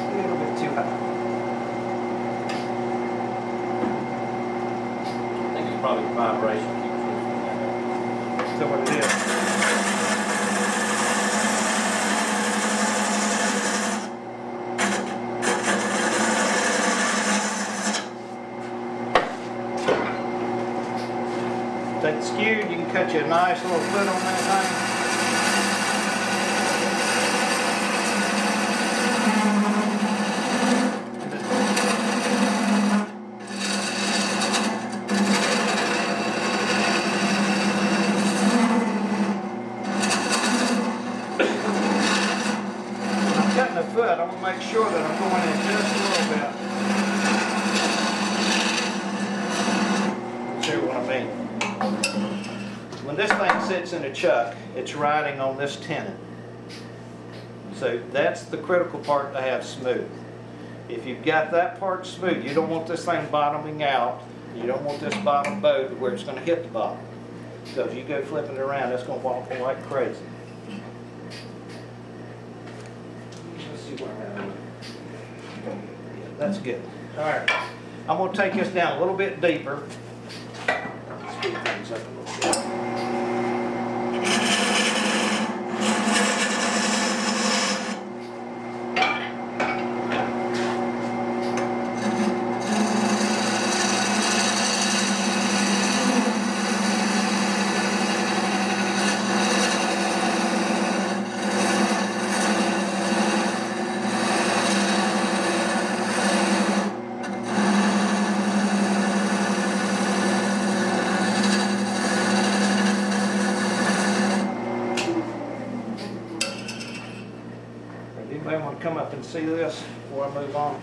A little bit too high. I think it's probably vibration keeps lifting that up. Is that what it is? Take the skew, you can cut you a nice little foot on that thing. When I'm cutting a foot, I want to make sure that I'm going in just a little bit. See what I mean? When this thing sits in a chuck, it's riding on this tenon. So that's the critical part to have smooth. If you've got that part smooth, you don't want this thing bottoming out. You don't want this bottom bow to where it's gonna hit the bottom. So if you go flipping it around, it's gonna wobble like crazy. Let's see what. Yeah, That's good. All right. I'm gonna take this down a little bit deeper. Speed things up a little bit. Anybody want to come up and see this before I move on?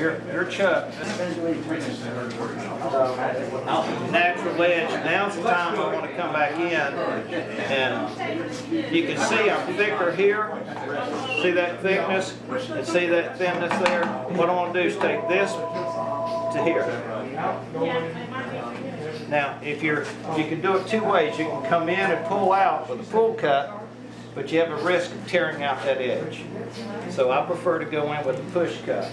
Your, your Chuck. Natural edge, now's the time I want to come back in, and you can see I'm thicker here. See that thickness, and see that thinness there? What I want to do is take this to here. Now, if you're, you can do it two ways. You can come in and pull out with a pull cut, but you have a risk of tearing out that edge. So I prefer to go in with a push cut.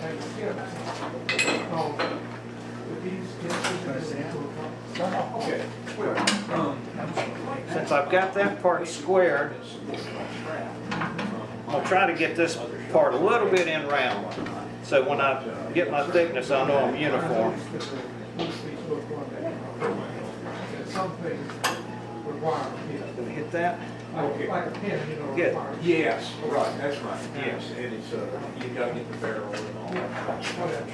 Since I've got that part squared, I'll try to get this part a little bit in round. So when I get my thickness, I know I'm uniform. Some things require a pin. Gonna hit that? Like, like a pin, you know, Good. Yes, right, that's right, yes, and it's, uh, you gotta get the barrel and all that.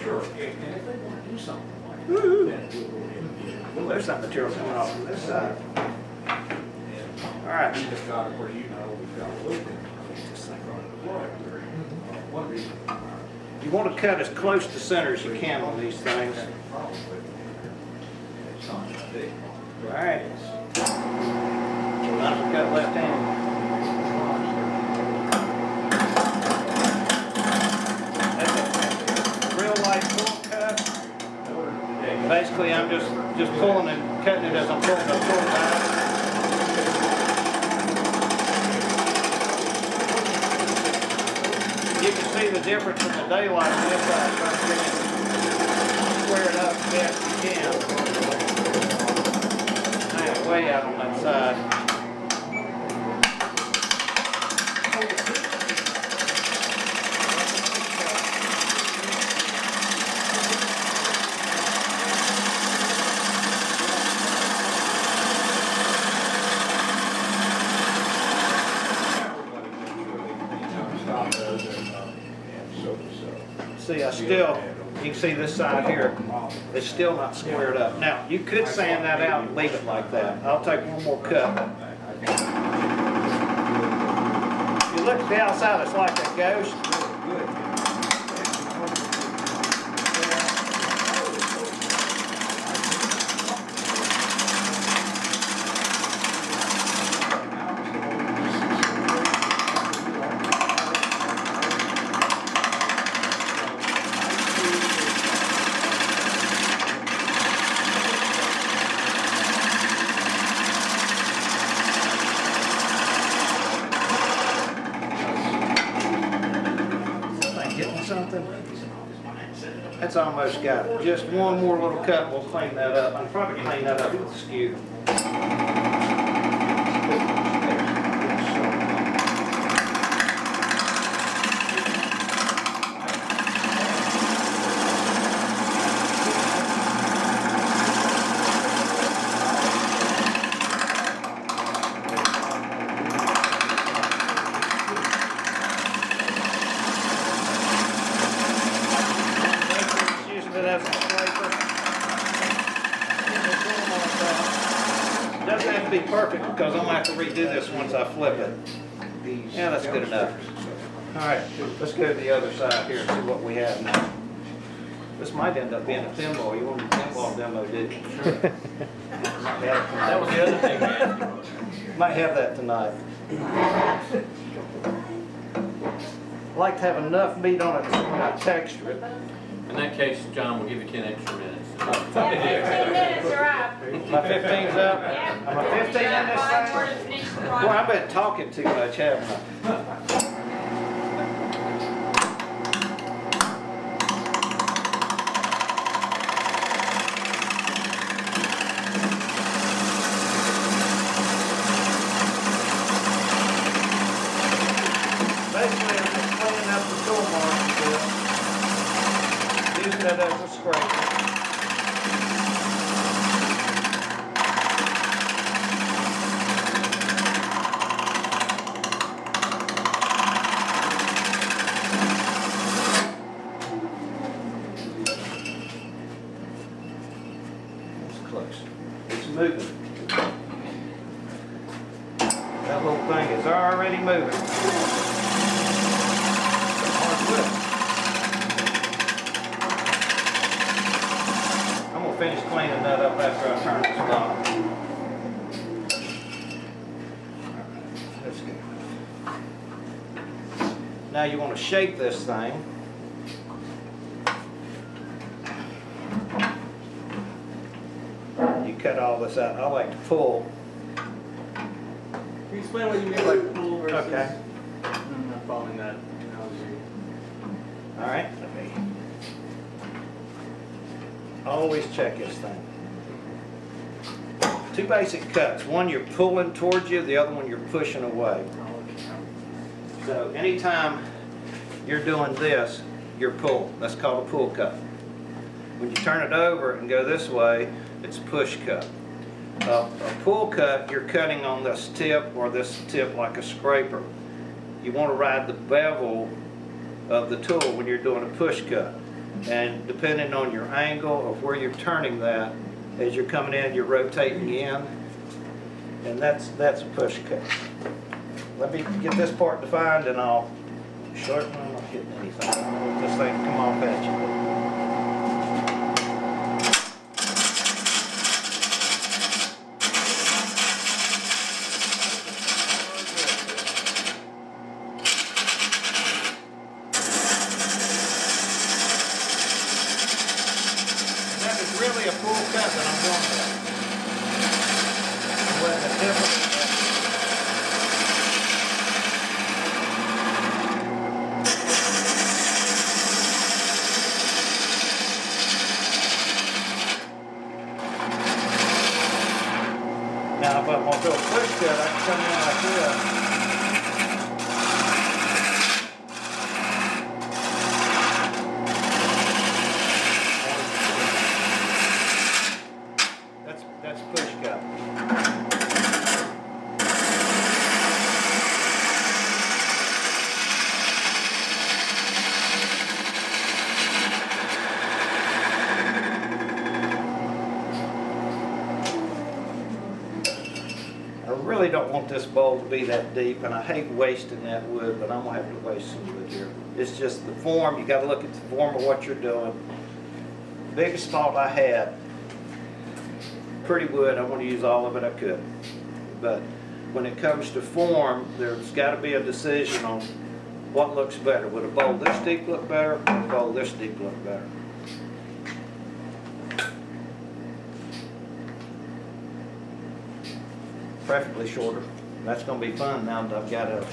Sure, and and if they wanna do something like that, then we'll go ahead and do it. Well, there's that material coming off on this side. All right. We just got, course, you know, we've got a little bit. You want to cut as close to center as you can on these things. Right. Not cut left hand. Real cut. Basically, I'm just, just pulling and cutting it as I'm pulling the tool back. You can see the difference in the daylight on this side, trying to get it squared up best you can. Man, way out on that side. See, I still, you can see this side here, it's still not squared up. Now, you could sand that out and leave it like that. I'll take one more cut. If you look at the outside, it's like a ghost. Something getting something? That's almost got it. Just cut, we'll clean that up. I'll probably clean that up with skew. Just Using it as a scraper. Doesn't have to be perfect because I'm gonna have to redo this once I flip it. Yeah, that's good enough. All right, let's go to the other side here and see what we have now. This might end up being a pinball. You wanted a pinball demo, didn't you? [LAUGHS] That was the other thing, man. Might have that tonight. I Like to have enough meat on it so when I texture it. In that case, John, we'll give you ten extra minutes. [LAUGHS] Fifteen minutes are up. My 15's up? Yeah. Am I 15 in this Five more thing? I've been talking too much, haven't I? [LAUGHS] Basically, I'm just cleaning up the tool marks a bit. Using it as a scraper. It's close. It's moving. That little thing is already moving. Hard wood. I'm gonna finish cleaning that up after I turn this knob. That's good. Now you wanna shake this thing. You cut all this out. I like to pull. Can you explain what you mean by pool versus? Okay. I'm not following that analogy. All right, let me. Always check this thing. Two basic cuts. One you're pulling towards you, the other one you're pushing away. So anytime you're doing this, you're pulling. That's called a pull cut. When you turn it over and go this way, it's push cut. Uh, a pull cut, you're cutting on this tip or this tip like a scraper. You want to ride the bevel of the tool when you're doing a push cut. And depending on your angle of where you're turning that, as you're coming in, you're rotating in. And that's, that's a push cut. Let me get this part defined and I'll shorten hitting anything. Come off at you. That is really a pull cut that I'm going with. With a different, Now, if I want to do a push cut, I can come in like this. That's, that's push cut. I really don't want this bowl to be that deep, and I hate wasting that wood, but I'm gonna have to waste some wood here. It's just the form, you gotta look at the form of what you're doing. Biggest fault I had, pretty wood, I wanna use all of it I could. But when it comes to form, there's gotta be a decision on what looks better. Would a bowl this deep look better, or a bowl this deep look better? preferably shorter. That's gonna be fun now that I've got a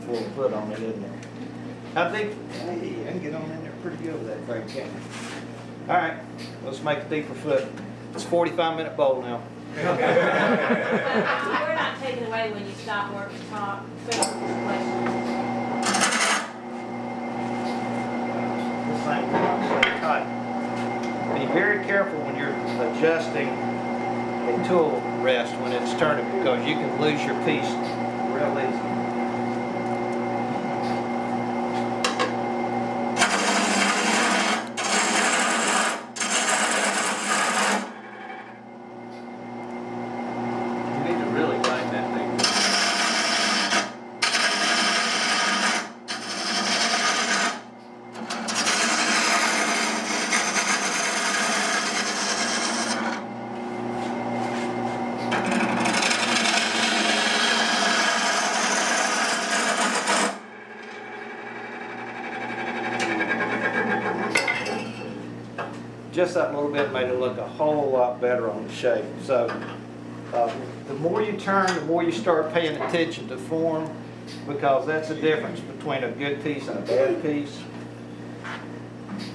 full foot on it, isn't it? I think, hey, I can get on in there pretty good with that frame camera. All right, let's make a deeper foot. It's a forty-five minute bowl now. [LAUGHS] We're not taking away when you stop work and talk, especially this thing tight. Be very careful when you're adjusting a tool rest when it's turning because you can lose your piece real easy. You need to really tighten that thing. Just that little bit made it look a whole lot better on the shape. So, uh, the more you turn, the more you start paying attention to form, because that's the difference between a good piece and a bad piece.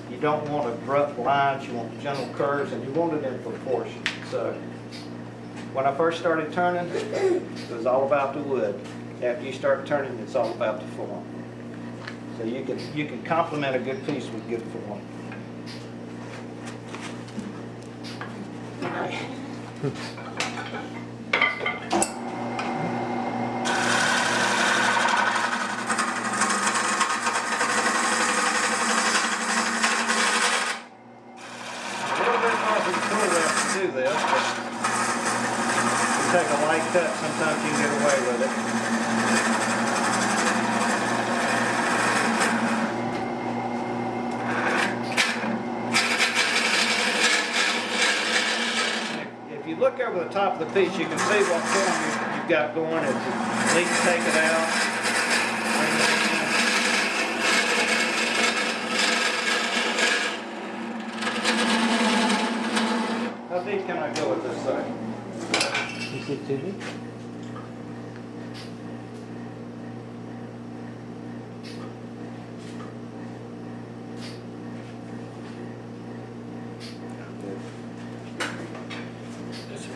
You don't want abrupt lines, you want gentle curves, and you want it in proportion. So, when I first started turning, it was all about the wood. After you start turning, it's all about the form. So you can, you can complement a good piece with good form. A little bit hard with the tool rest to do this, but if you take a light cut, sometimes you can get away with it. If you look over the piece, you can see what form you- you've got going. If you need to take it out. How deep can I go with this thing? Is it too deep?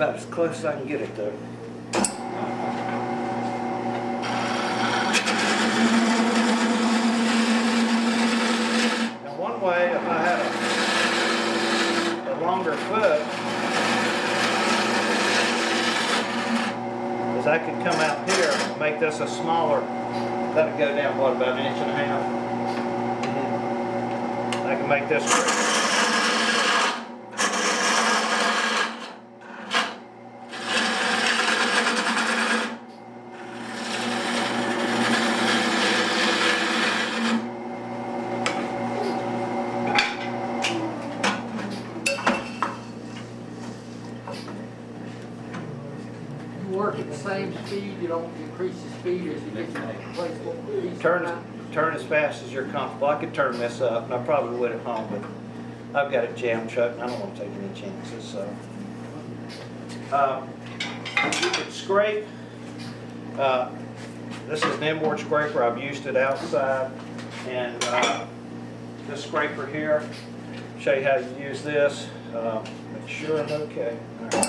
About as close as I can get it though. Now one way, if I had a, a longer foot, is I could come out here and make this a smaller, that'd go down, what, about an inch and a half? Mm-hmm. I can make this same speed, you don't increase the speed as you get to the place where you Turn, turn as fast as you're comfortable. I could turn this up, and I probably would at home, but I've got a jam chuck, and I don't want to take any chances, so. Uh, You can scrape. Uh, This is an inboard scraper. I've used it outside. And uh, this scraper here, show you how to use this. Uh, Make sure I'm okay. Right.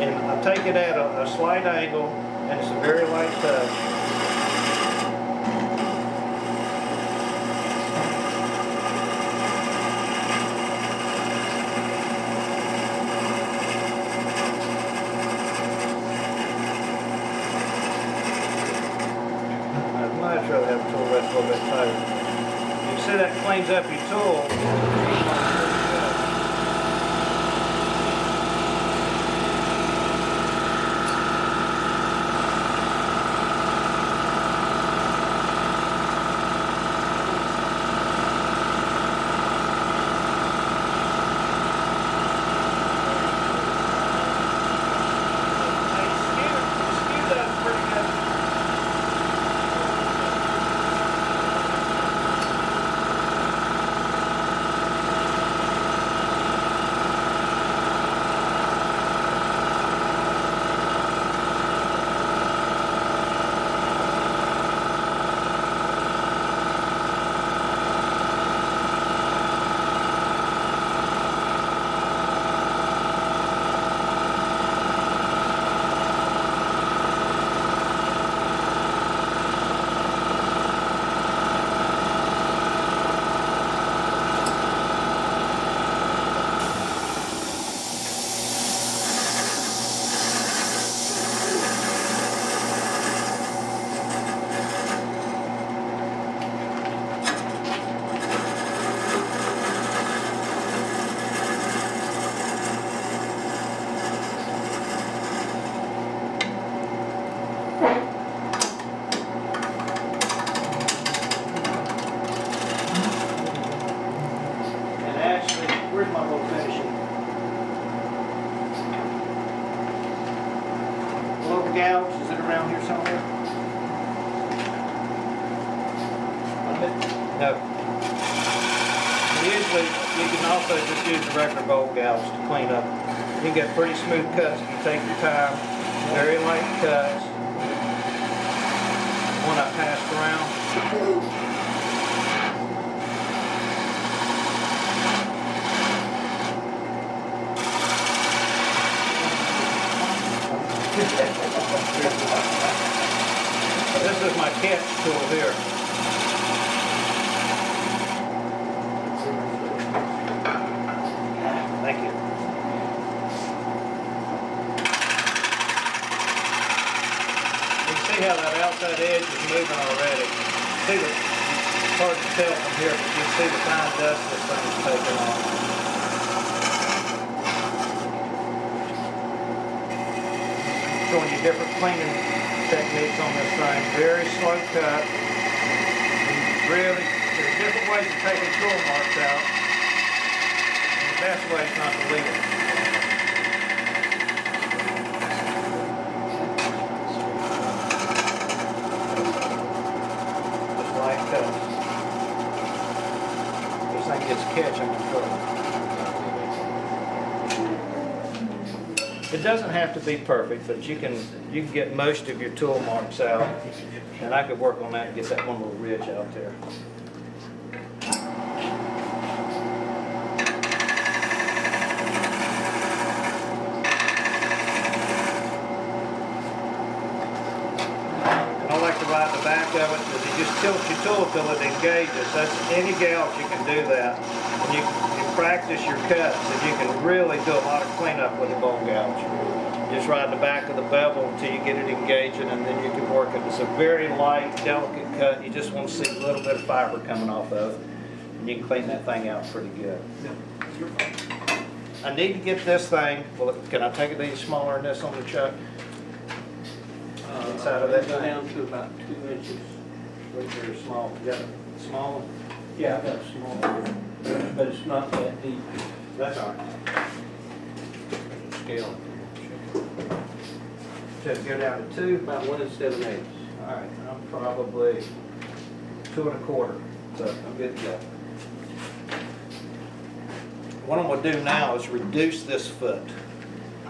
And I take it at a a slight angle, and it's a very light touch. Also just use the regular bowl gouge to clean up. You can get pretty smooth cuts if you take your time, very light cuts. One I passed around. [LAUGHS] This is my catch tool here. Thank you. You can see how that outside edge is moving already. See the, it's hard to tell from here, but you can see the fine dust this thing's taking off. Showing you different cleaning techniques on this thing. Very slow cut. Really, there's different ways of taking tool marks out. And the best way is not to leave it. Just light cuts. This thing gets catch, in. It doesn't have to be perfect, but you can, you can get most of your tool marks out. And I could work on that and get that one little ridge out there. And I like to ride the back of it, because you just tilt your tool till it engages. That's, any gouge, you can do that. And you, you practice your cuts, and you can really do a lot of cleanup with a bowl gouge. Just ride the back of the bevel until you get it engaging, and then you can work it. It's a very light, delicate cut. You just want to see a little bit of fiber coming off of it. And you can clean that thing out pretty good. I need to get this thing, well, can I take it any smaller than this on the chuck? Uh, Inside of that down to about two inches. Wait, very small, you got a small one? Yeah, I got a small one, but it's not that deep. That's all right. Scale. to go down to two? About one and seven eighths. All right, I'm probably two and a quarter, so I'm good to go. What I'm gonna do now is reduce this foot,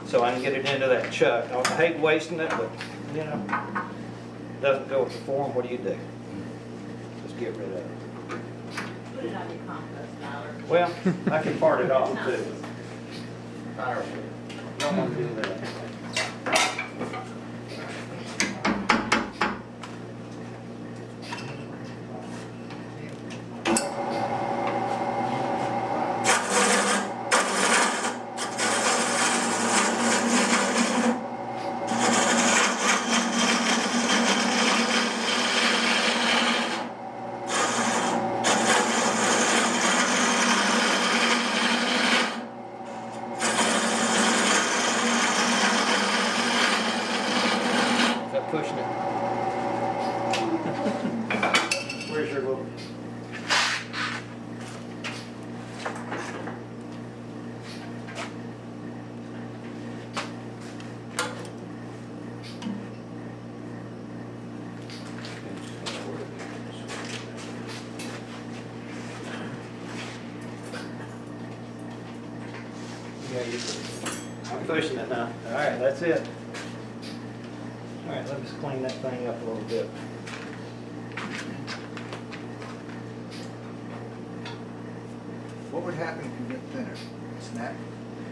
so I can get it into that chuck. I hate wasting it, but, you know, doesn't go with the form, what do you do? Just get rid of it. Put it on your compost pile. Well, I can part it off too. [LAUGHS] Powerful. Don't wanna do that. Is that pushing it? Where's your little? Yeah, you, I'm pushing it now. All right, that's it. All right, let me just clean that thing up a little bit. What would happen if you went thinner? Snap?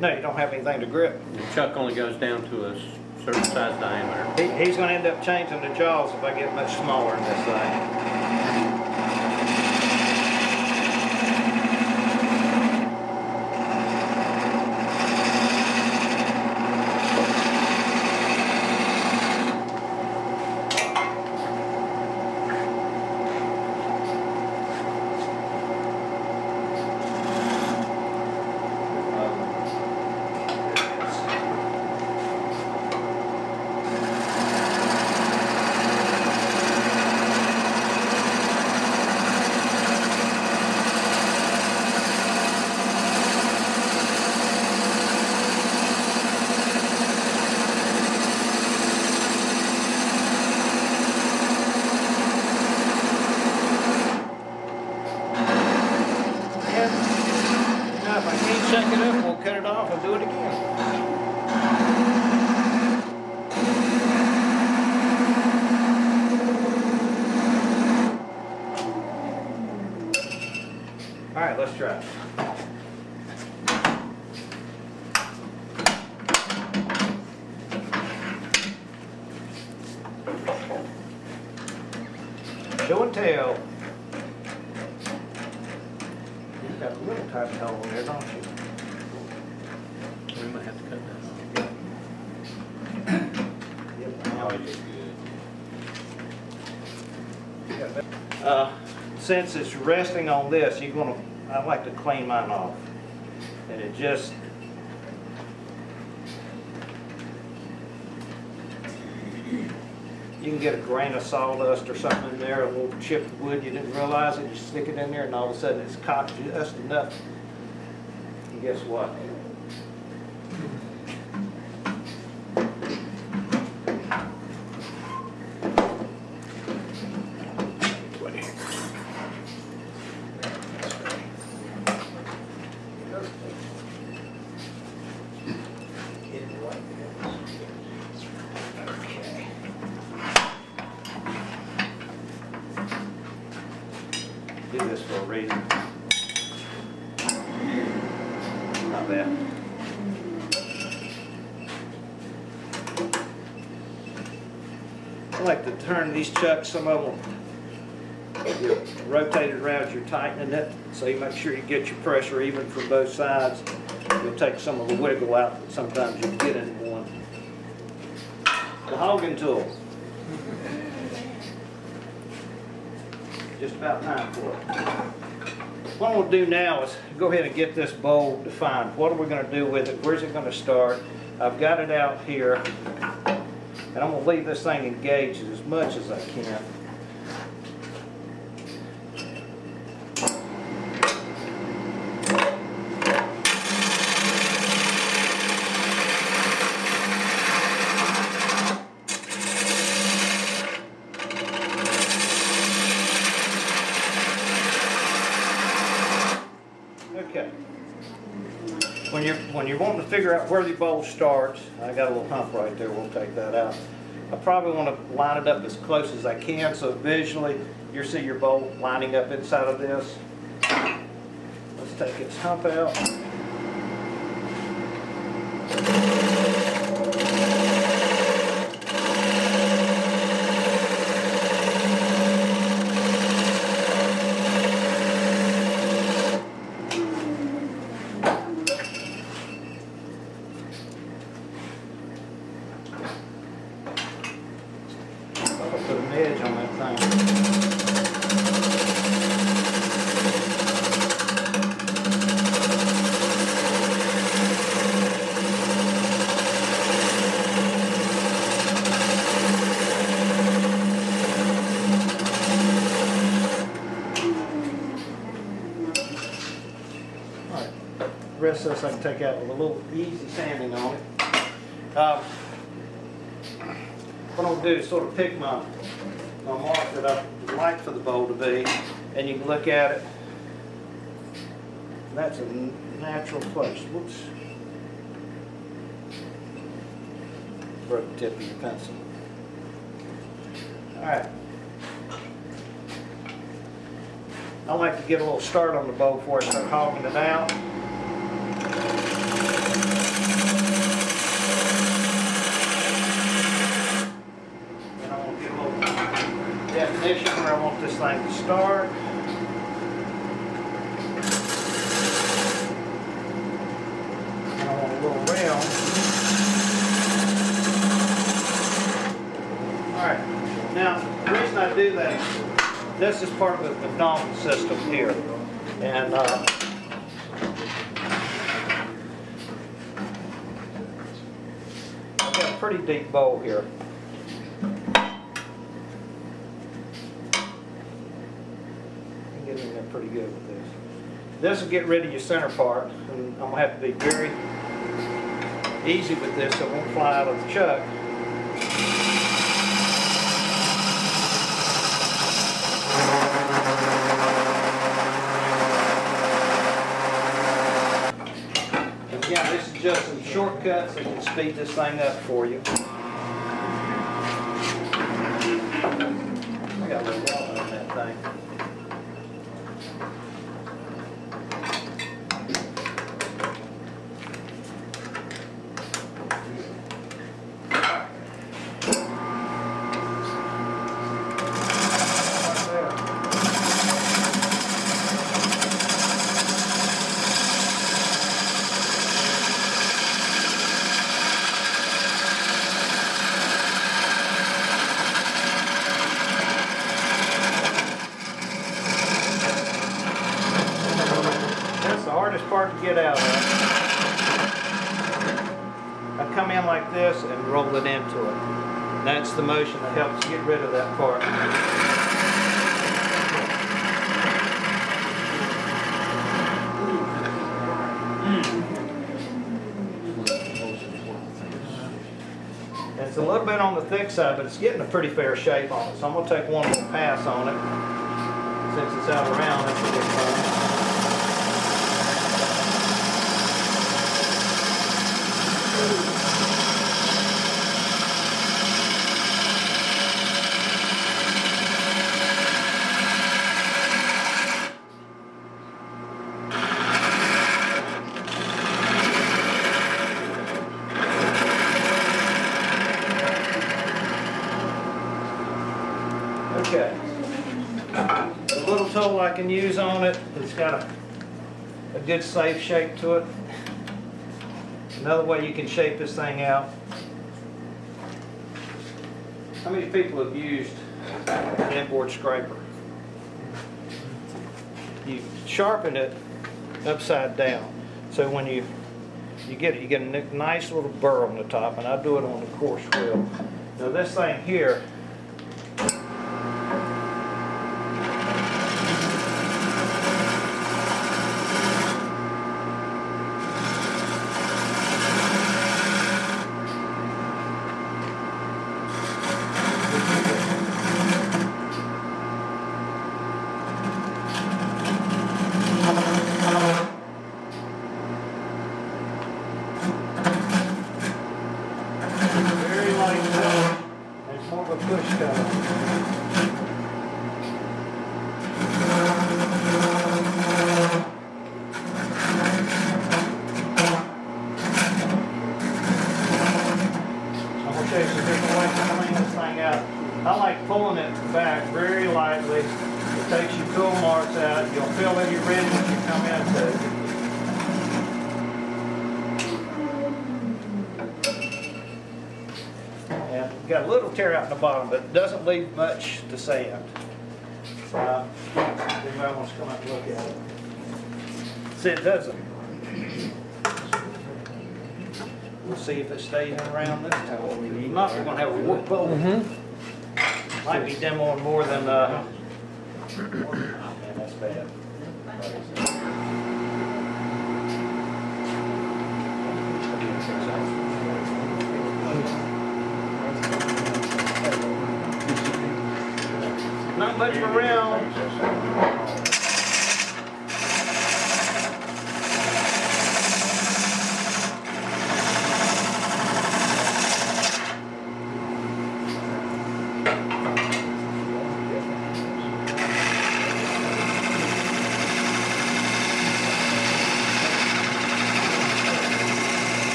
No, you don't have anything to grip. The chuck only goes down to a certain size diameter. He, he's gonna end up changing the jaws if I get much smaller in this thing. Yeah. Now, if I can't check it up, we'll cut it off and do it again. All right, let's try it. Show and tell. You've got a little tiny hole in there, don't you? We might have to cut that off. Yep. Now you good. Uh, Since it's resting on this, you're gonna, I like to clean mine off. And it just, you can get a grain of sawdust or something in there, a little chipped wood, you didn't realize it, you stick it in there and all of a sudden it's caught just enough. And guess what? Do this for a reason. Not bad. I like to turn these chucks, some of them, you rotate it around as you're tightening it, so you make sure you get your pressure even from both sides. You'll take some of the wiggle out that sometimes you get in one. The hogging tool. Just about time for it. What I'm gonna do now is go ahead and get this bowl defined. What are we gonna do with it? Where's it gonna start? I've got it out here. And I'm gonna leave this thing engaged as much as I can. Okay. When you're, when you're wanting to figure out where the bowl starts, I got a little hump right there, we'll take that out. I probably want to line it up as close as I can, so visually, you see your bowl lining up inside of this. Let's take its hump out. I'll put an edge on that thing. Alright, the rest of this I can take out with a little easy sanding on it. Um, what I'm gonna do is sort of pick my, my mark that I would like for the bowl to be, and you can look at it. That's a natural place, whoops. Broke the tip of your pencil. All right. I like to get a little start on the bowl before I start hogging it out. And I want to get a little want this to start. And I want a little round. All right, now, the reason I do that, this is part of the McNaughton system here. And, uh, I've got a pretty deep bowl here. can get in there pretty good with this. This will get rid of your center part, and I'm gonna have to be very easy with this, so it won't fly out of the chuck. Again, this is just some shortcuts that can speed this thing up for you. I got a little water on that thing. That's the hardest part to get out of. I come in like this and roll it into it. That's the motion that helps get rid of that part. It's a little but it's getting a pretty fair shape on it. So I'm gonna take one more pass on it. Since it's out around, that should be fine. Okay. The little tool I can use on it, it's got a, a good safe shape to it. Another way you can shape this thing out. How many people have used an inboard scraper? You sharpen it upside down, so when you, you get it, you get a nice little burr on the top, and I do it on the coarse wheel. Now this thing here, See, it doesn't. We'll see if it stays around this time. What we need. Not, gonna have a wood bowl. Mm-hmm. Might be demoing more than, uh, [COUGHS] oh, man, that's bad.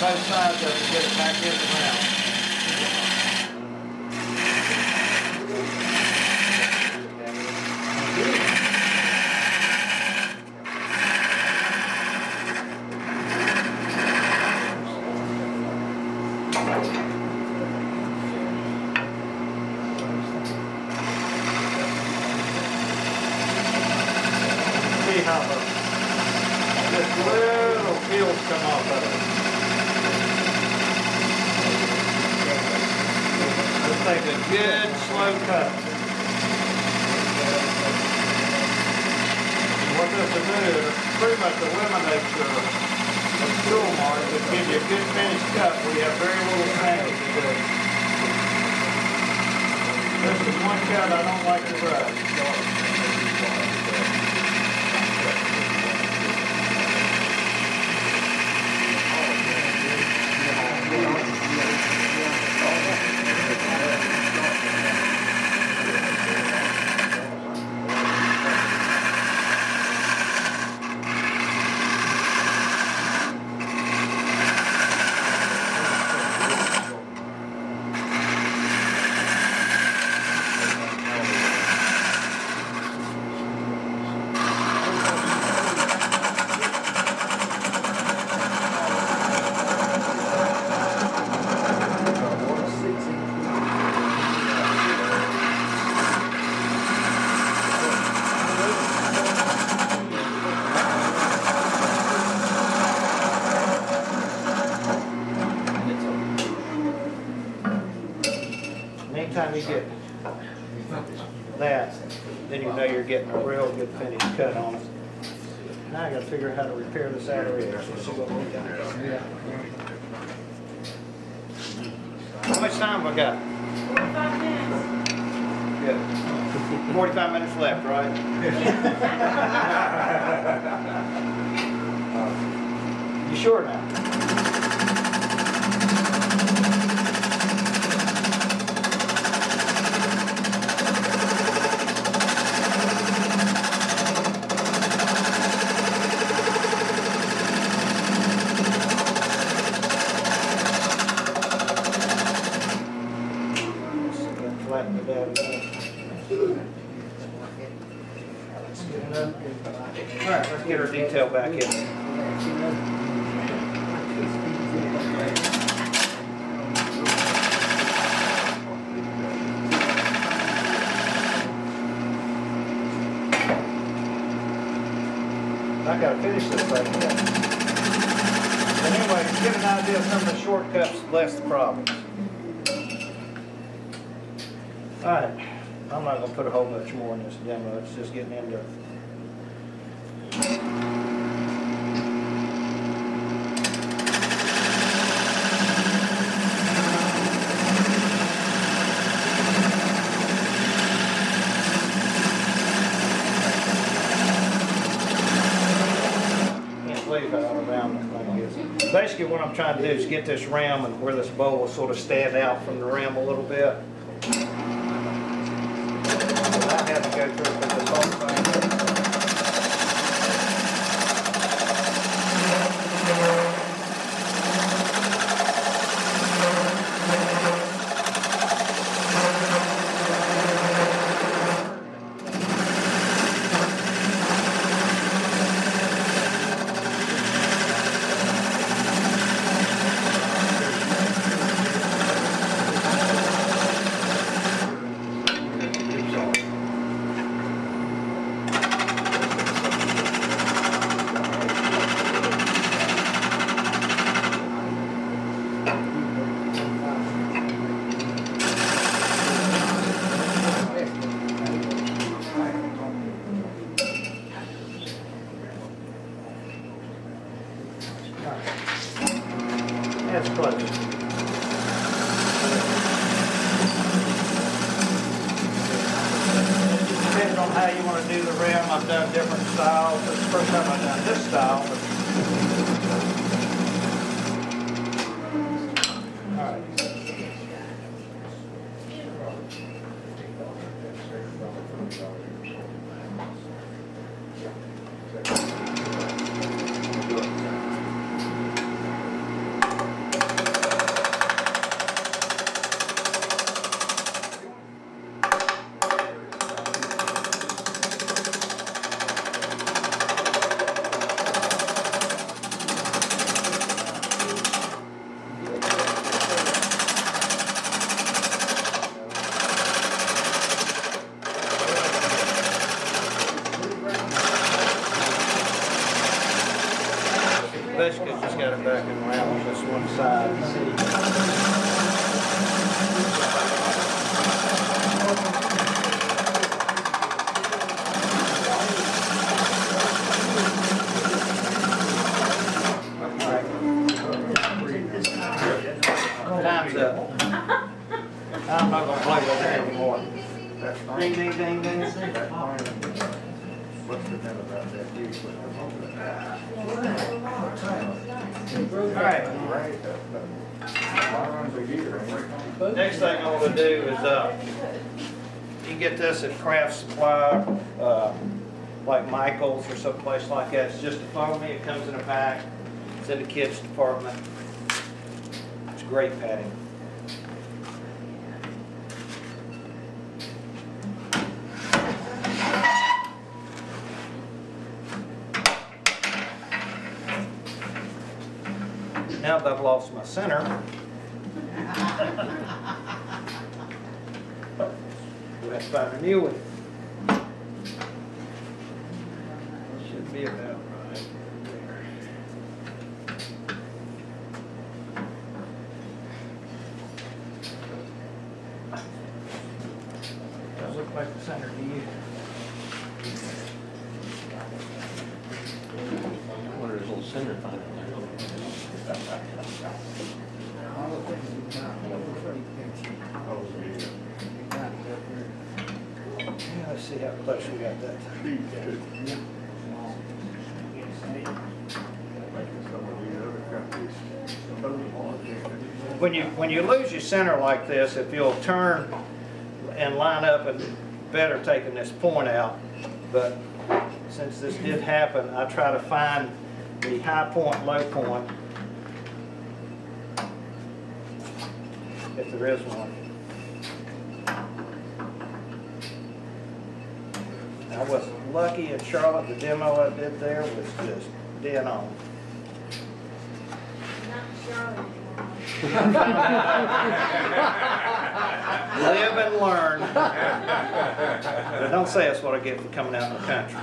both sides of He's good. much more in this demo. It's just getting into Basically what I'm trying to do is get this ram and where this bowl will sort of stand out from the ram a little bit. when you lose your center like this, if you'll turn and line up and better taking this point out, but since this did happen, I try to find the high point, low point, if there is one. I was lucky in Charlotte, the demo I did there was just dead on. Live and learn. Don't say that's what I get for coming out in the country.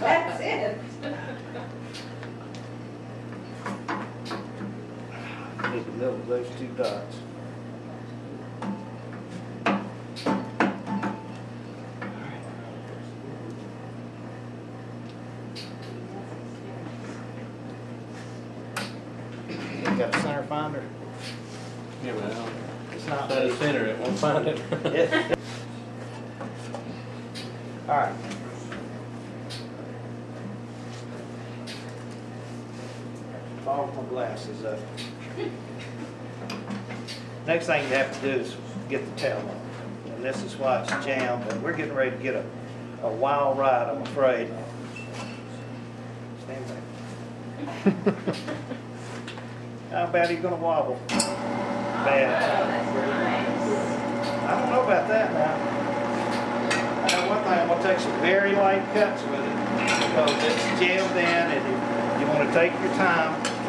That's it. Those two dots. out of center, it won't find it. Yeah. All right. All my glasses up. Next thing you have to do is get the tail on. And this is why it's jammed, but we're getting ready to get a, a wild ride, I'm afraid. Stand back. [LAUGHS] How bad are you gonna wobble? Bad. [LAUGHS] I don't know about that now. I know one thing, I'm gonna take some very light cuts with it, because it's jammed in, and you, you wanna take your time.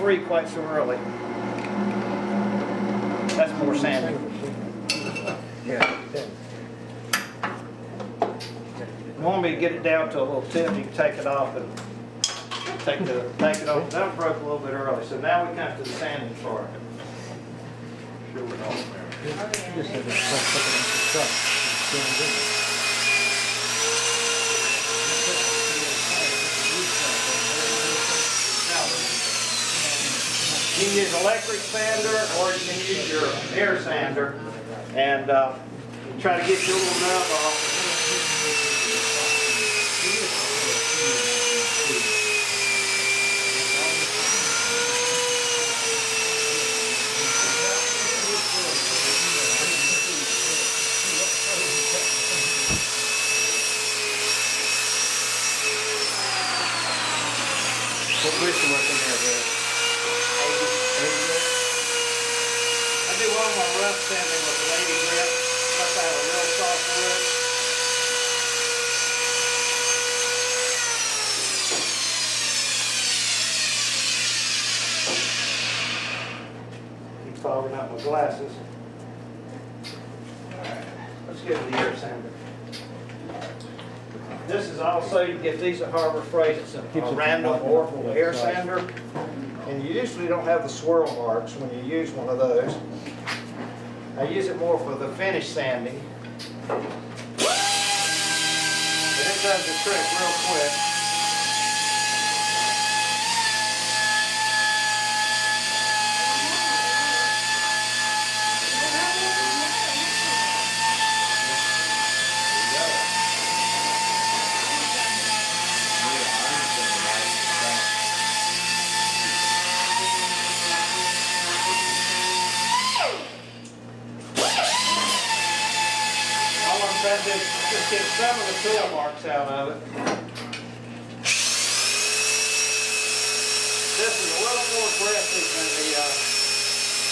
Free quite so early. That's more sanding. Yeah. You want me to get it down to a little tip, you can take it off and take the, take it off. That one broke a little bit early, so now we come to the sanding part. Sure we don't. Just had to start putting it in the truck. It's doing good. You can use electric sander or you can use your air sander and uh, try to get your little nub off. What bridge you working there, Brad? I do all my rough sanding with an 80 grit, plus I have a real soft wood. Keep fogging up my glasses. Alright, Let's go to the air sander. This is also, you get these at Harbor Freight, it's a a random orbital air sander. And you usually don't have the swirl marks when you use one of those. I use it more for the finish sanding. And it does the trick real quick. Trying to just get some of the tool marks out of it. This is a little more aggressive than the uh,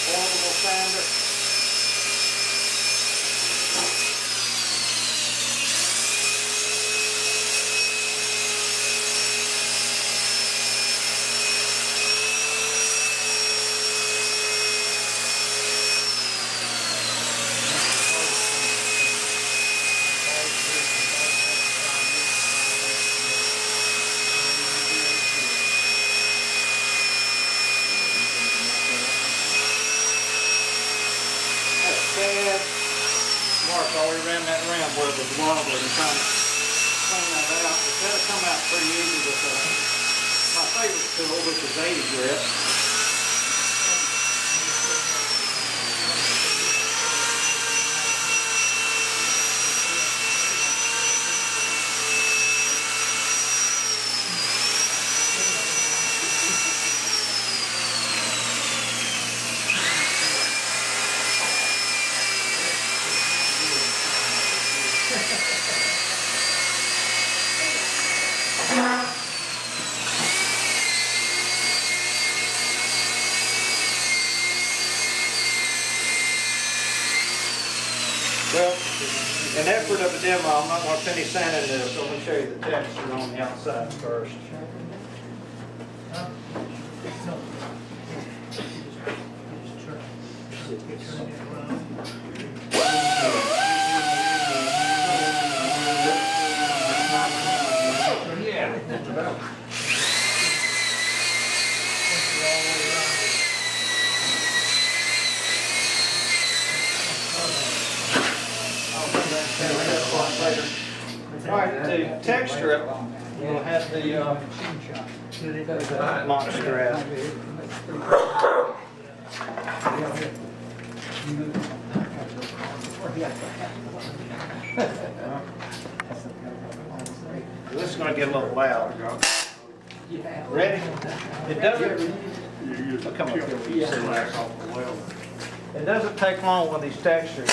portable sander. That's bad. Mark already ran that around where it was wobbly and trying to clean that out. It that'll come out pretty easy with uh, my favorite tool, which is 80 grit. Well, in effort of a I'm to finish sanding this, so let me show you the texture on the outside first. All right, to texture it, we'll have the uh, monster out. This is gonna get a little loud. Ready? It doesn't, I'll come up here where you see that. It doesn't take long with these textures.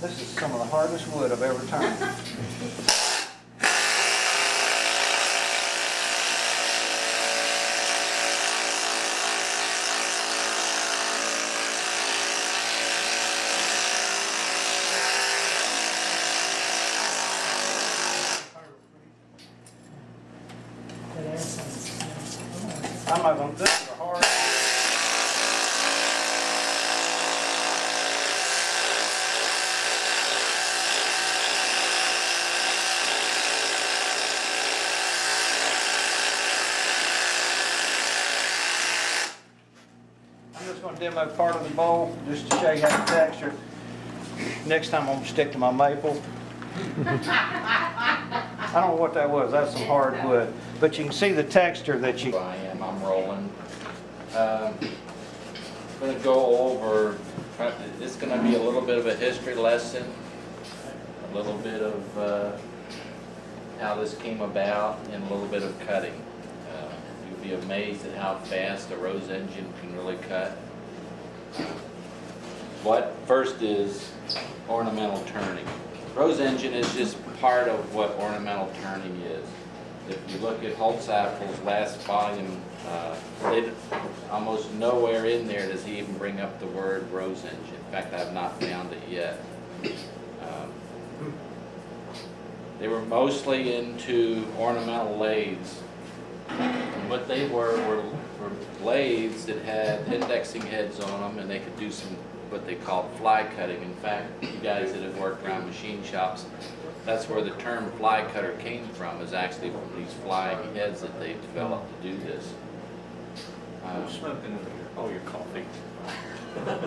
This is some of the hardest wood I've ever turned. I'm not gonna, this is a hard. I'm just gonna demo part of the bowl, just to show you how to texture. Next time I'm gonna stick to my maple. I don't know what that was, that's some hard wood, but you can see the texture that you, I am, I'm rolling. Um, Gonna go over, it's gonna be a little bit of a history lesson, a little bit of uh, how this came about, and a little bit of cutting. Uh, You'll be amazed at how fast a Rose engine can really cut. What first is ornamental turning. Rose engine is just part of what ornamental turning is. If you look at Holtzapffel's last volume, uh, almost nowhere in there does he even bring up the word rose engine. In fact, I've not found it yet. Um, They were mostly into ornamental lathes. And what they were, were, were lathes that had indexing heads on them and they could do some, what they call fly cutting. In fact, you guys that have worked around machine shops, that's where the term fly cutter came from, is actually from these flying heads that they developed to do this. Um, Smoking in here. Oh, your coffee. [LAUGHS]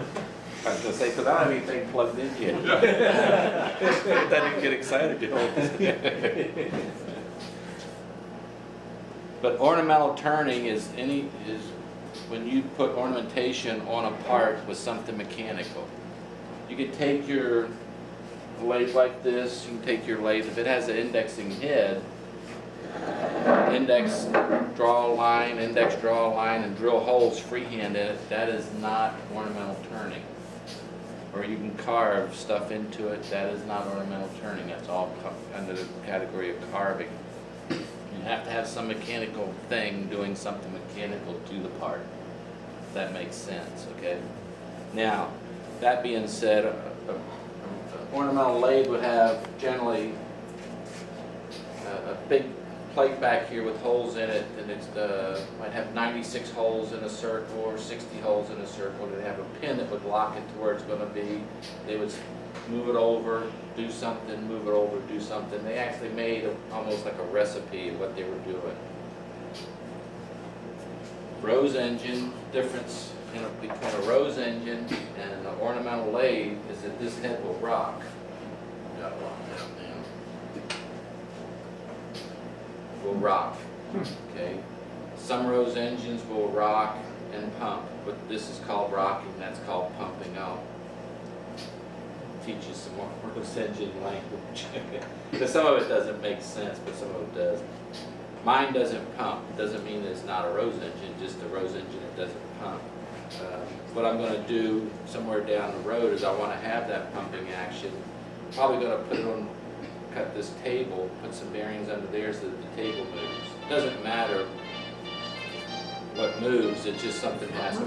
I was gonna say, because I don't have anything plugged in yet. [LAUGHS] I didn't get excited, you [LAUGHS] know. But ornamental turning is any, is when you put ornamentation on a part with something mechanical. You could take your lathe like this, you can take your lathe, if it has an indexing head, index, draw a line, index, draw a line, and drill holes freehand in it, that is not ornamental turning. Or you can carve stuff into it, that is not ornamental turning, that's all under the category of carving. Have to have some mechanical thing doing something mechanical to the part, if that makes sense, okay? Now, that being said, a- a- a ornamental lathe would have generally a, a big plate back here with holes in it, and it the, might have ninety-six holes in a circle or sixty holes in a circle. They'd have a pin that would lock it to where it's gonna be. They would move it over, do something, move it over, do something. They actually made a- almost like a recipe of what they were doing. Rose engine, difference a- between a rose engine and an ornamental lathe is that this head will rock. Got it locked down now will rock, okay? Some rose engines will rock and pump, but this is called rocking, that's called pumping out. Teach you some more rose language. [LAUGHS] Because some of it doesn't make sense, but some of it does. Mine doesn't pump, It doesn't mean it's not a rose engine, just a rose engine that doesn't pump. Um, What I'm gonna do somewhere down the road is I wanna have that pumping action. Probably gonna put it on cut this table, put some bearings under there so that the table moves. It Doesn't matter what moves, it's just something has to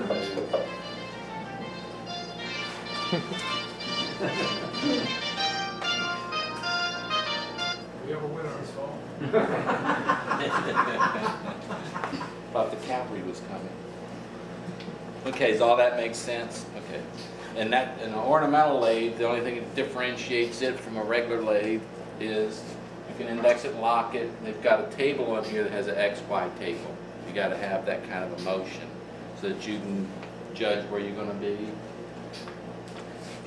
move. [LAUGHS] We have a winner this fall. [LAUGHS] Thought the cavalry was coming. Okay, does all that make sense? Okay. And that, an ornamental lathe, the only thing that differentiates it from a regular lathe is you can index it, lock it, they've got a table on here that has an X, Y table. You gotta have that kind of a motion so that you can judge where you're gonna be.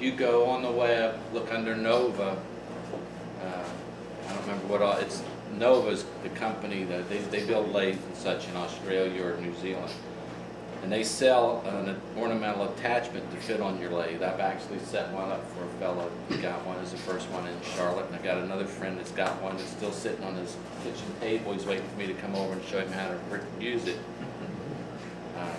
You go on the web, look under Nova, uh, I don't remember what all, it's, Nova's the company that, they, they build lathes and such in Australia or New Zealand. And they sell an ornamental attachment to fit on your lathe. I've actually set one up for a fellow who got one, is the first one in Charlotte, and I've got another friend that's got one that's still sitting on his kitchen table. He's waiting for me to come over and show him how to use it. [LAUGHS] Um,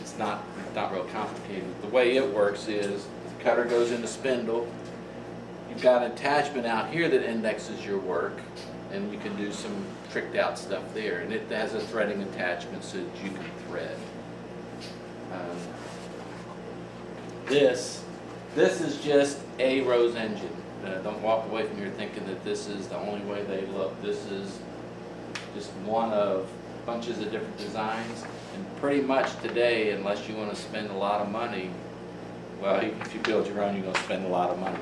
It's not, not real complicated. The way it works is, cutter goes in the spindle, You've got an attachment out here that indexes your work, and you can do some tricked out stuff there. And it has a threading attachment so that you can thread. Um, This, this is just a rose engine. Uh, Don't walk away from here thinking that this is the only way they look. This is just one of bunches of different designs. And pretty much today, unless you want to spend a lot of money, well, if you build your own, you're gonna spend a lot of money.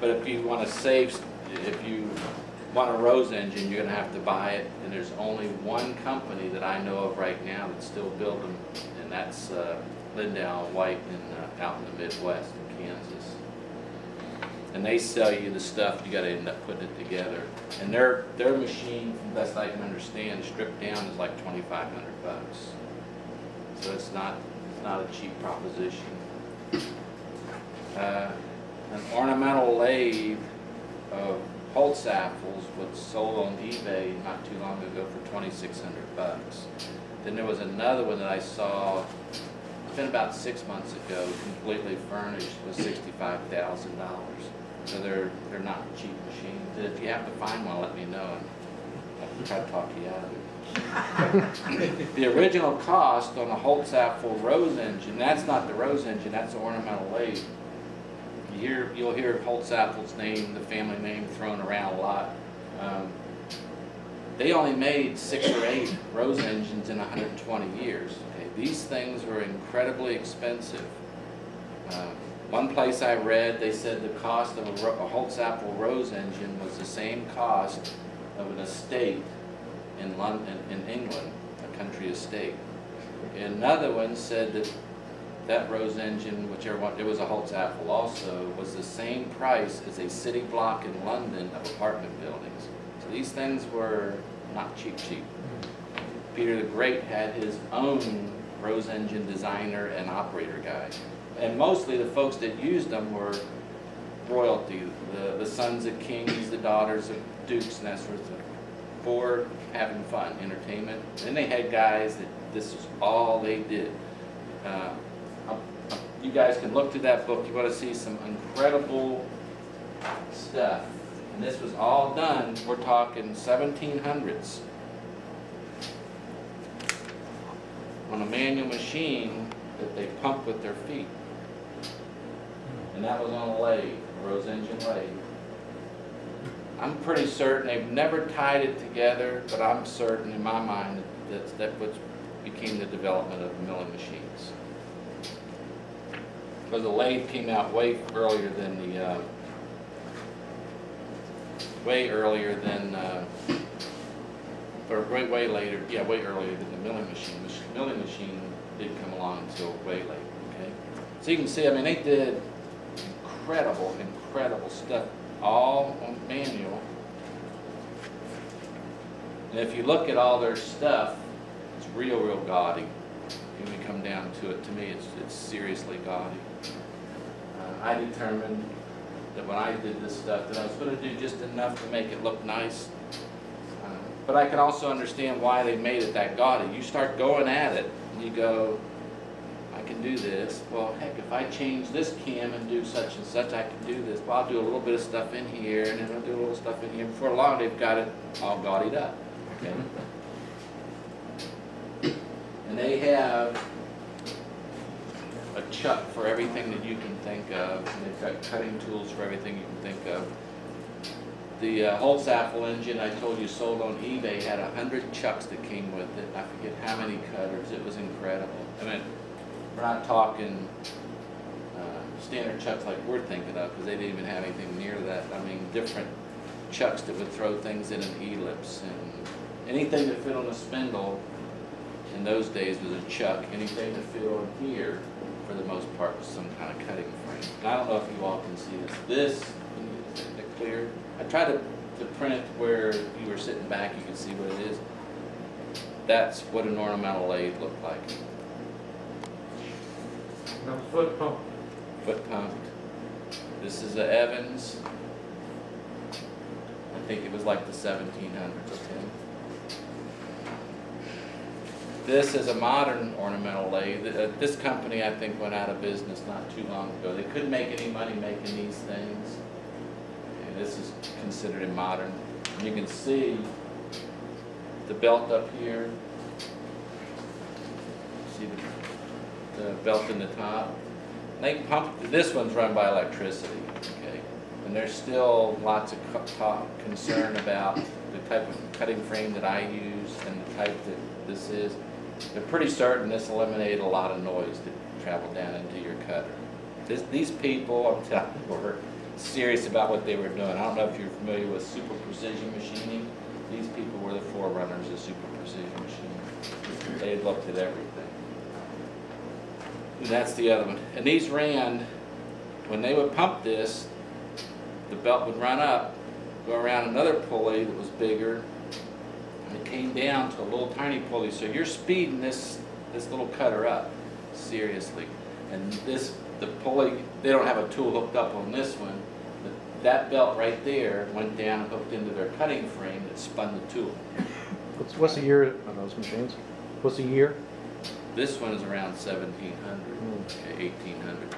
But if you want to save, if you want a rose engine, you're gonna have to buy it. And there's only one company that I know of right now that's still building, them, and that's uh, Lindow White in, uh, out in the Midwest in Kansas. And they sell you the stuff, you gotta end up putting it together. And their, their machine, from best I can understand, stripped down is like twenty-five hundred bucks. So it's not, it's not a cheap proposition. Uh, An ornamental lathe of Holtzapffels was sold on eBay not too long ago for twenty-six hundred bucks. Then there was another one that I saw, it's been about six months ago, completely furnished with sixty-five thousand dollars. So they're, they're not cheap machines. If you happen to find one, let me know and I'll try to talk you out of it. [LAUGHS] The original cost on a Holtzapffel rose engine, that's not the rose engine, that's the ornamental lathe. Hear, you'll hear Holtzapffel's name, the family name thrown around a lot. Um, They only made six or eight rose engines in hundred and twenty years. Okay, These things were incredibly expensive. Uh, One place I read, they said the cost of a a rose engine was the same cost of an estate in London, in England, a country estate. Another one said that that Rose engine, whichever one, it was a Holtzapffel also, was the same price as a city block in London of apartment buildings. So these things were not cheap, cheap. Peter the Great had his own Rose engine designer and operator guy. And mostly the folks that used them were royalty, the, the sons of kings, the daughters of dukes and that sort of thing. For having fun, entertainment. Then they had guys that this was all they did. Uh, you guys can look through that book, you want to see some incredible stuff. And this was all done, we're talking seventeen hundreds. On a manual machine that they pump with their feet. And that was on a lathe, a Rose engine lathe. I'm pretty certain they've never tied it together, but I'm certain in my mind that that what became the development of milling machines. Because the lathe came out way earlier than the, uh, way earlier than, uh, or way, way later, yeah, way earlier than the milling machine. The milling machine didn't come along until way late, okay? So you can see, I mean, they did incredible, incredible stuff, all on manual. And if you look at all their stuff, it's real, real gaudy. When we come down to it, to me, it's, it's seriously gaudy. I determined that when I did this stuff, that I was gonna do just enough to make it look nice. Uh, But I can also understand why they made it that gaudy. You start going at it, and you go, I can do this. Well, heck, if I change this cam and do such and such, I can do this. Well, I'll do a little bit of stuff in here, and then I'll do a little stuff in here. Before long, they've got it all gaudied up, okay? [LAUGHS] And they have a chuck for everything that you can think of. And they've got cutting tools for everything you can think of. The uh, Holtzapffel engine I told you sold on eBay had a hundred chucks that came with it. I forget how many cutters. It was incredible. I mean, we're not talking uh, standard chucks like we're thinking of, because they didn't even have anything near that. I mean, different chucks that would throw things in an ellipse, and anything that fit on a spindle in those days was a chuck. Anything that fit on here, for the most part, was some kind of cutting frame. And I don't know if you all can see this. This, is it clear? I tried to, to print it where you were sitting back, you could see what it is. That's what an ornamental lathe looked like. Foot pump. Foot pump. This is a Evans. I think it was like the 1700s. This is a modern ornamental lathe. Uh, This company, I think, went out of business not too long ago. They couldn't make any money making these things. And this is considered a modern. You can see the belt up here. See the, the belt in the top? They pump, this one's run by electricity, okay? And there's still lots of talk, concern about the type of cutting frame that I use and the type that this is. They're pretty certain this eliminated a lot of noise that traveled down into your cutter. This, these people, I'm telling you, were serious about what they were doing. I don't know if you're familiar with super precision machining. These people were the forerunners of super precision machining. They had looked at everything. And that's the other one. And these ran, when they would pump this, the belt would run up, go around another pulley that was bigger, it came down to a little tiny pulley. So you're speeding this, this little cutter up, seriously. And this, the pulley, they don't have a tool hooked up on this one, but that belt right there went down and hooked into their cutting frame that spun the tool. What's, what's the year of those machines? What's the year? This one is around seventeen hundred, hmm. eighteen hundred.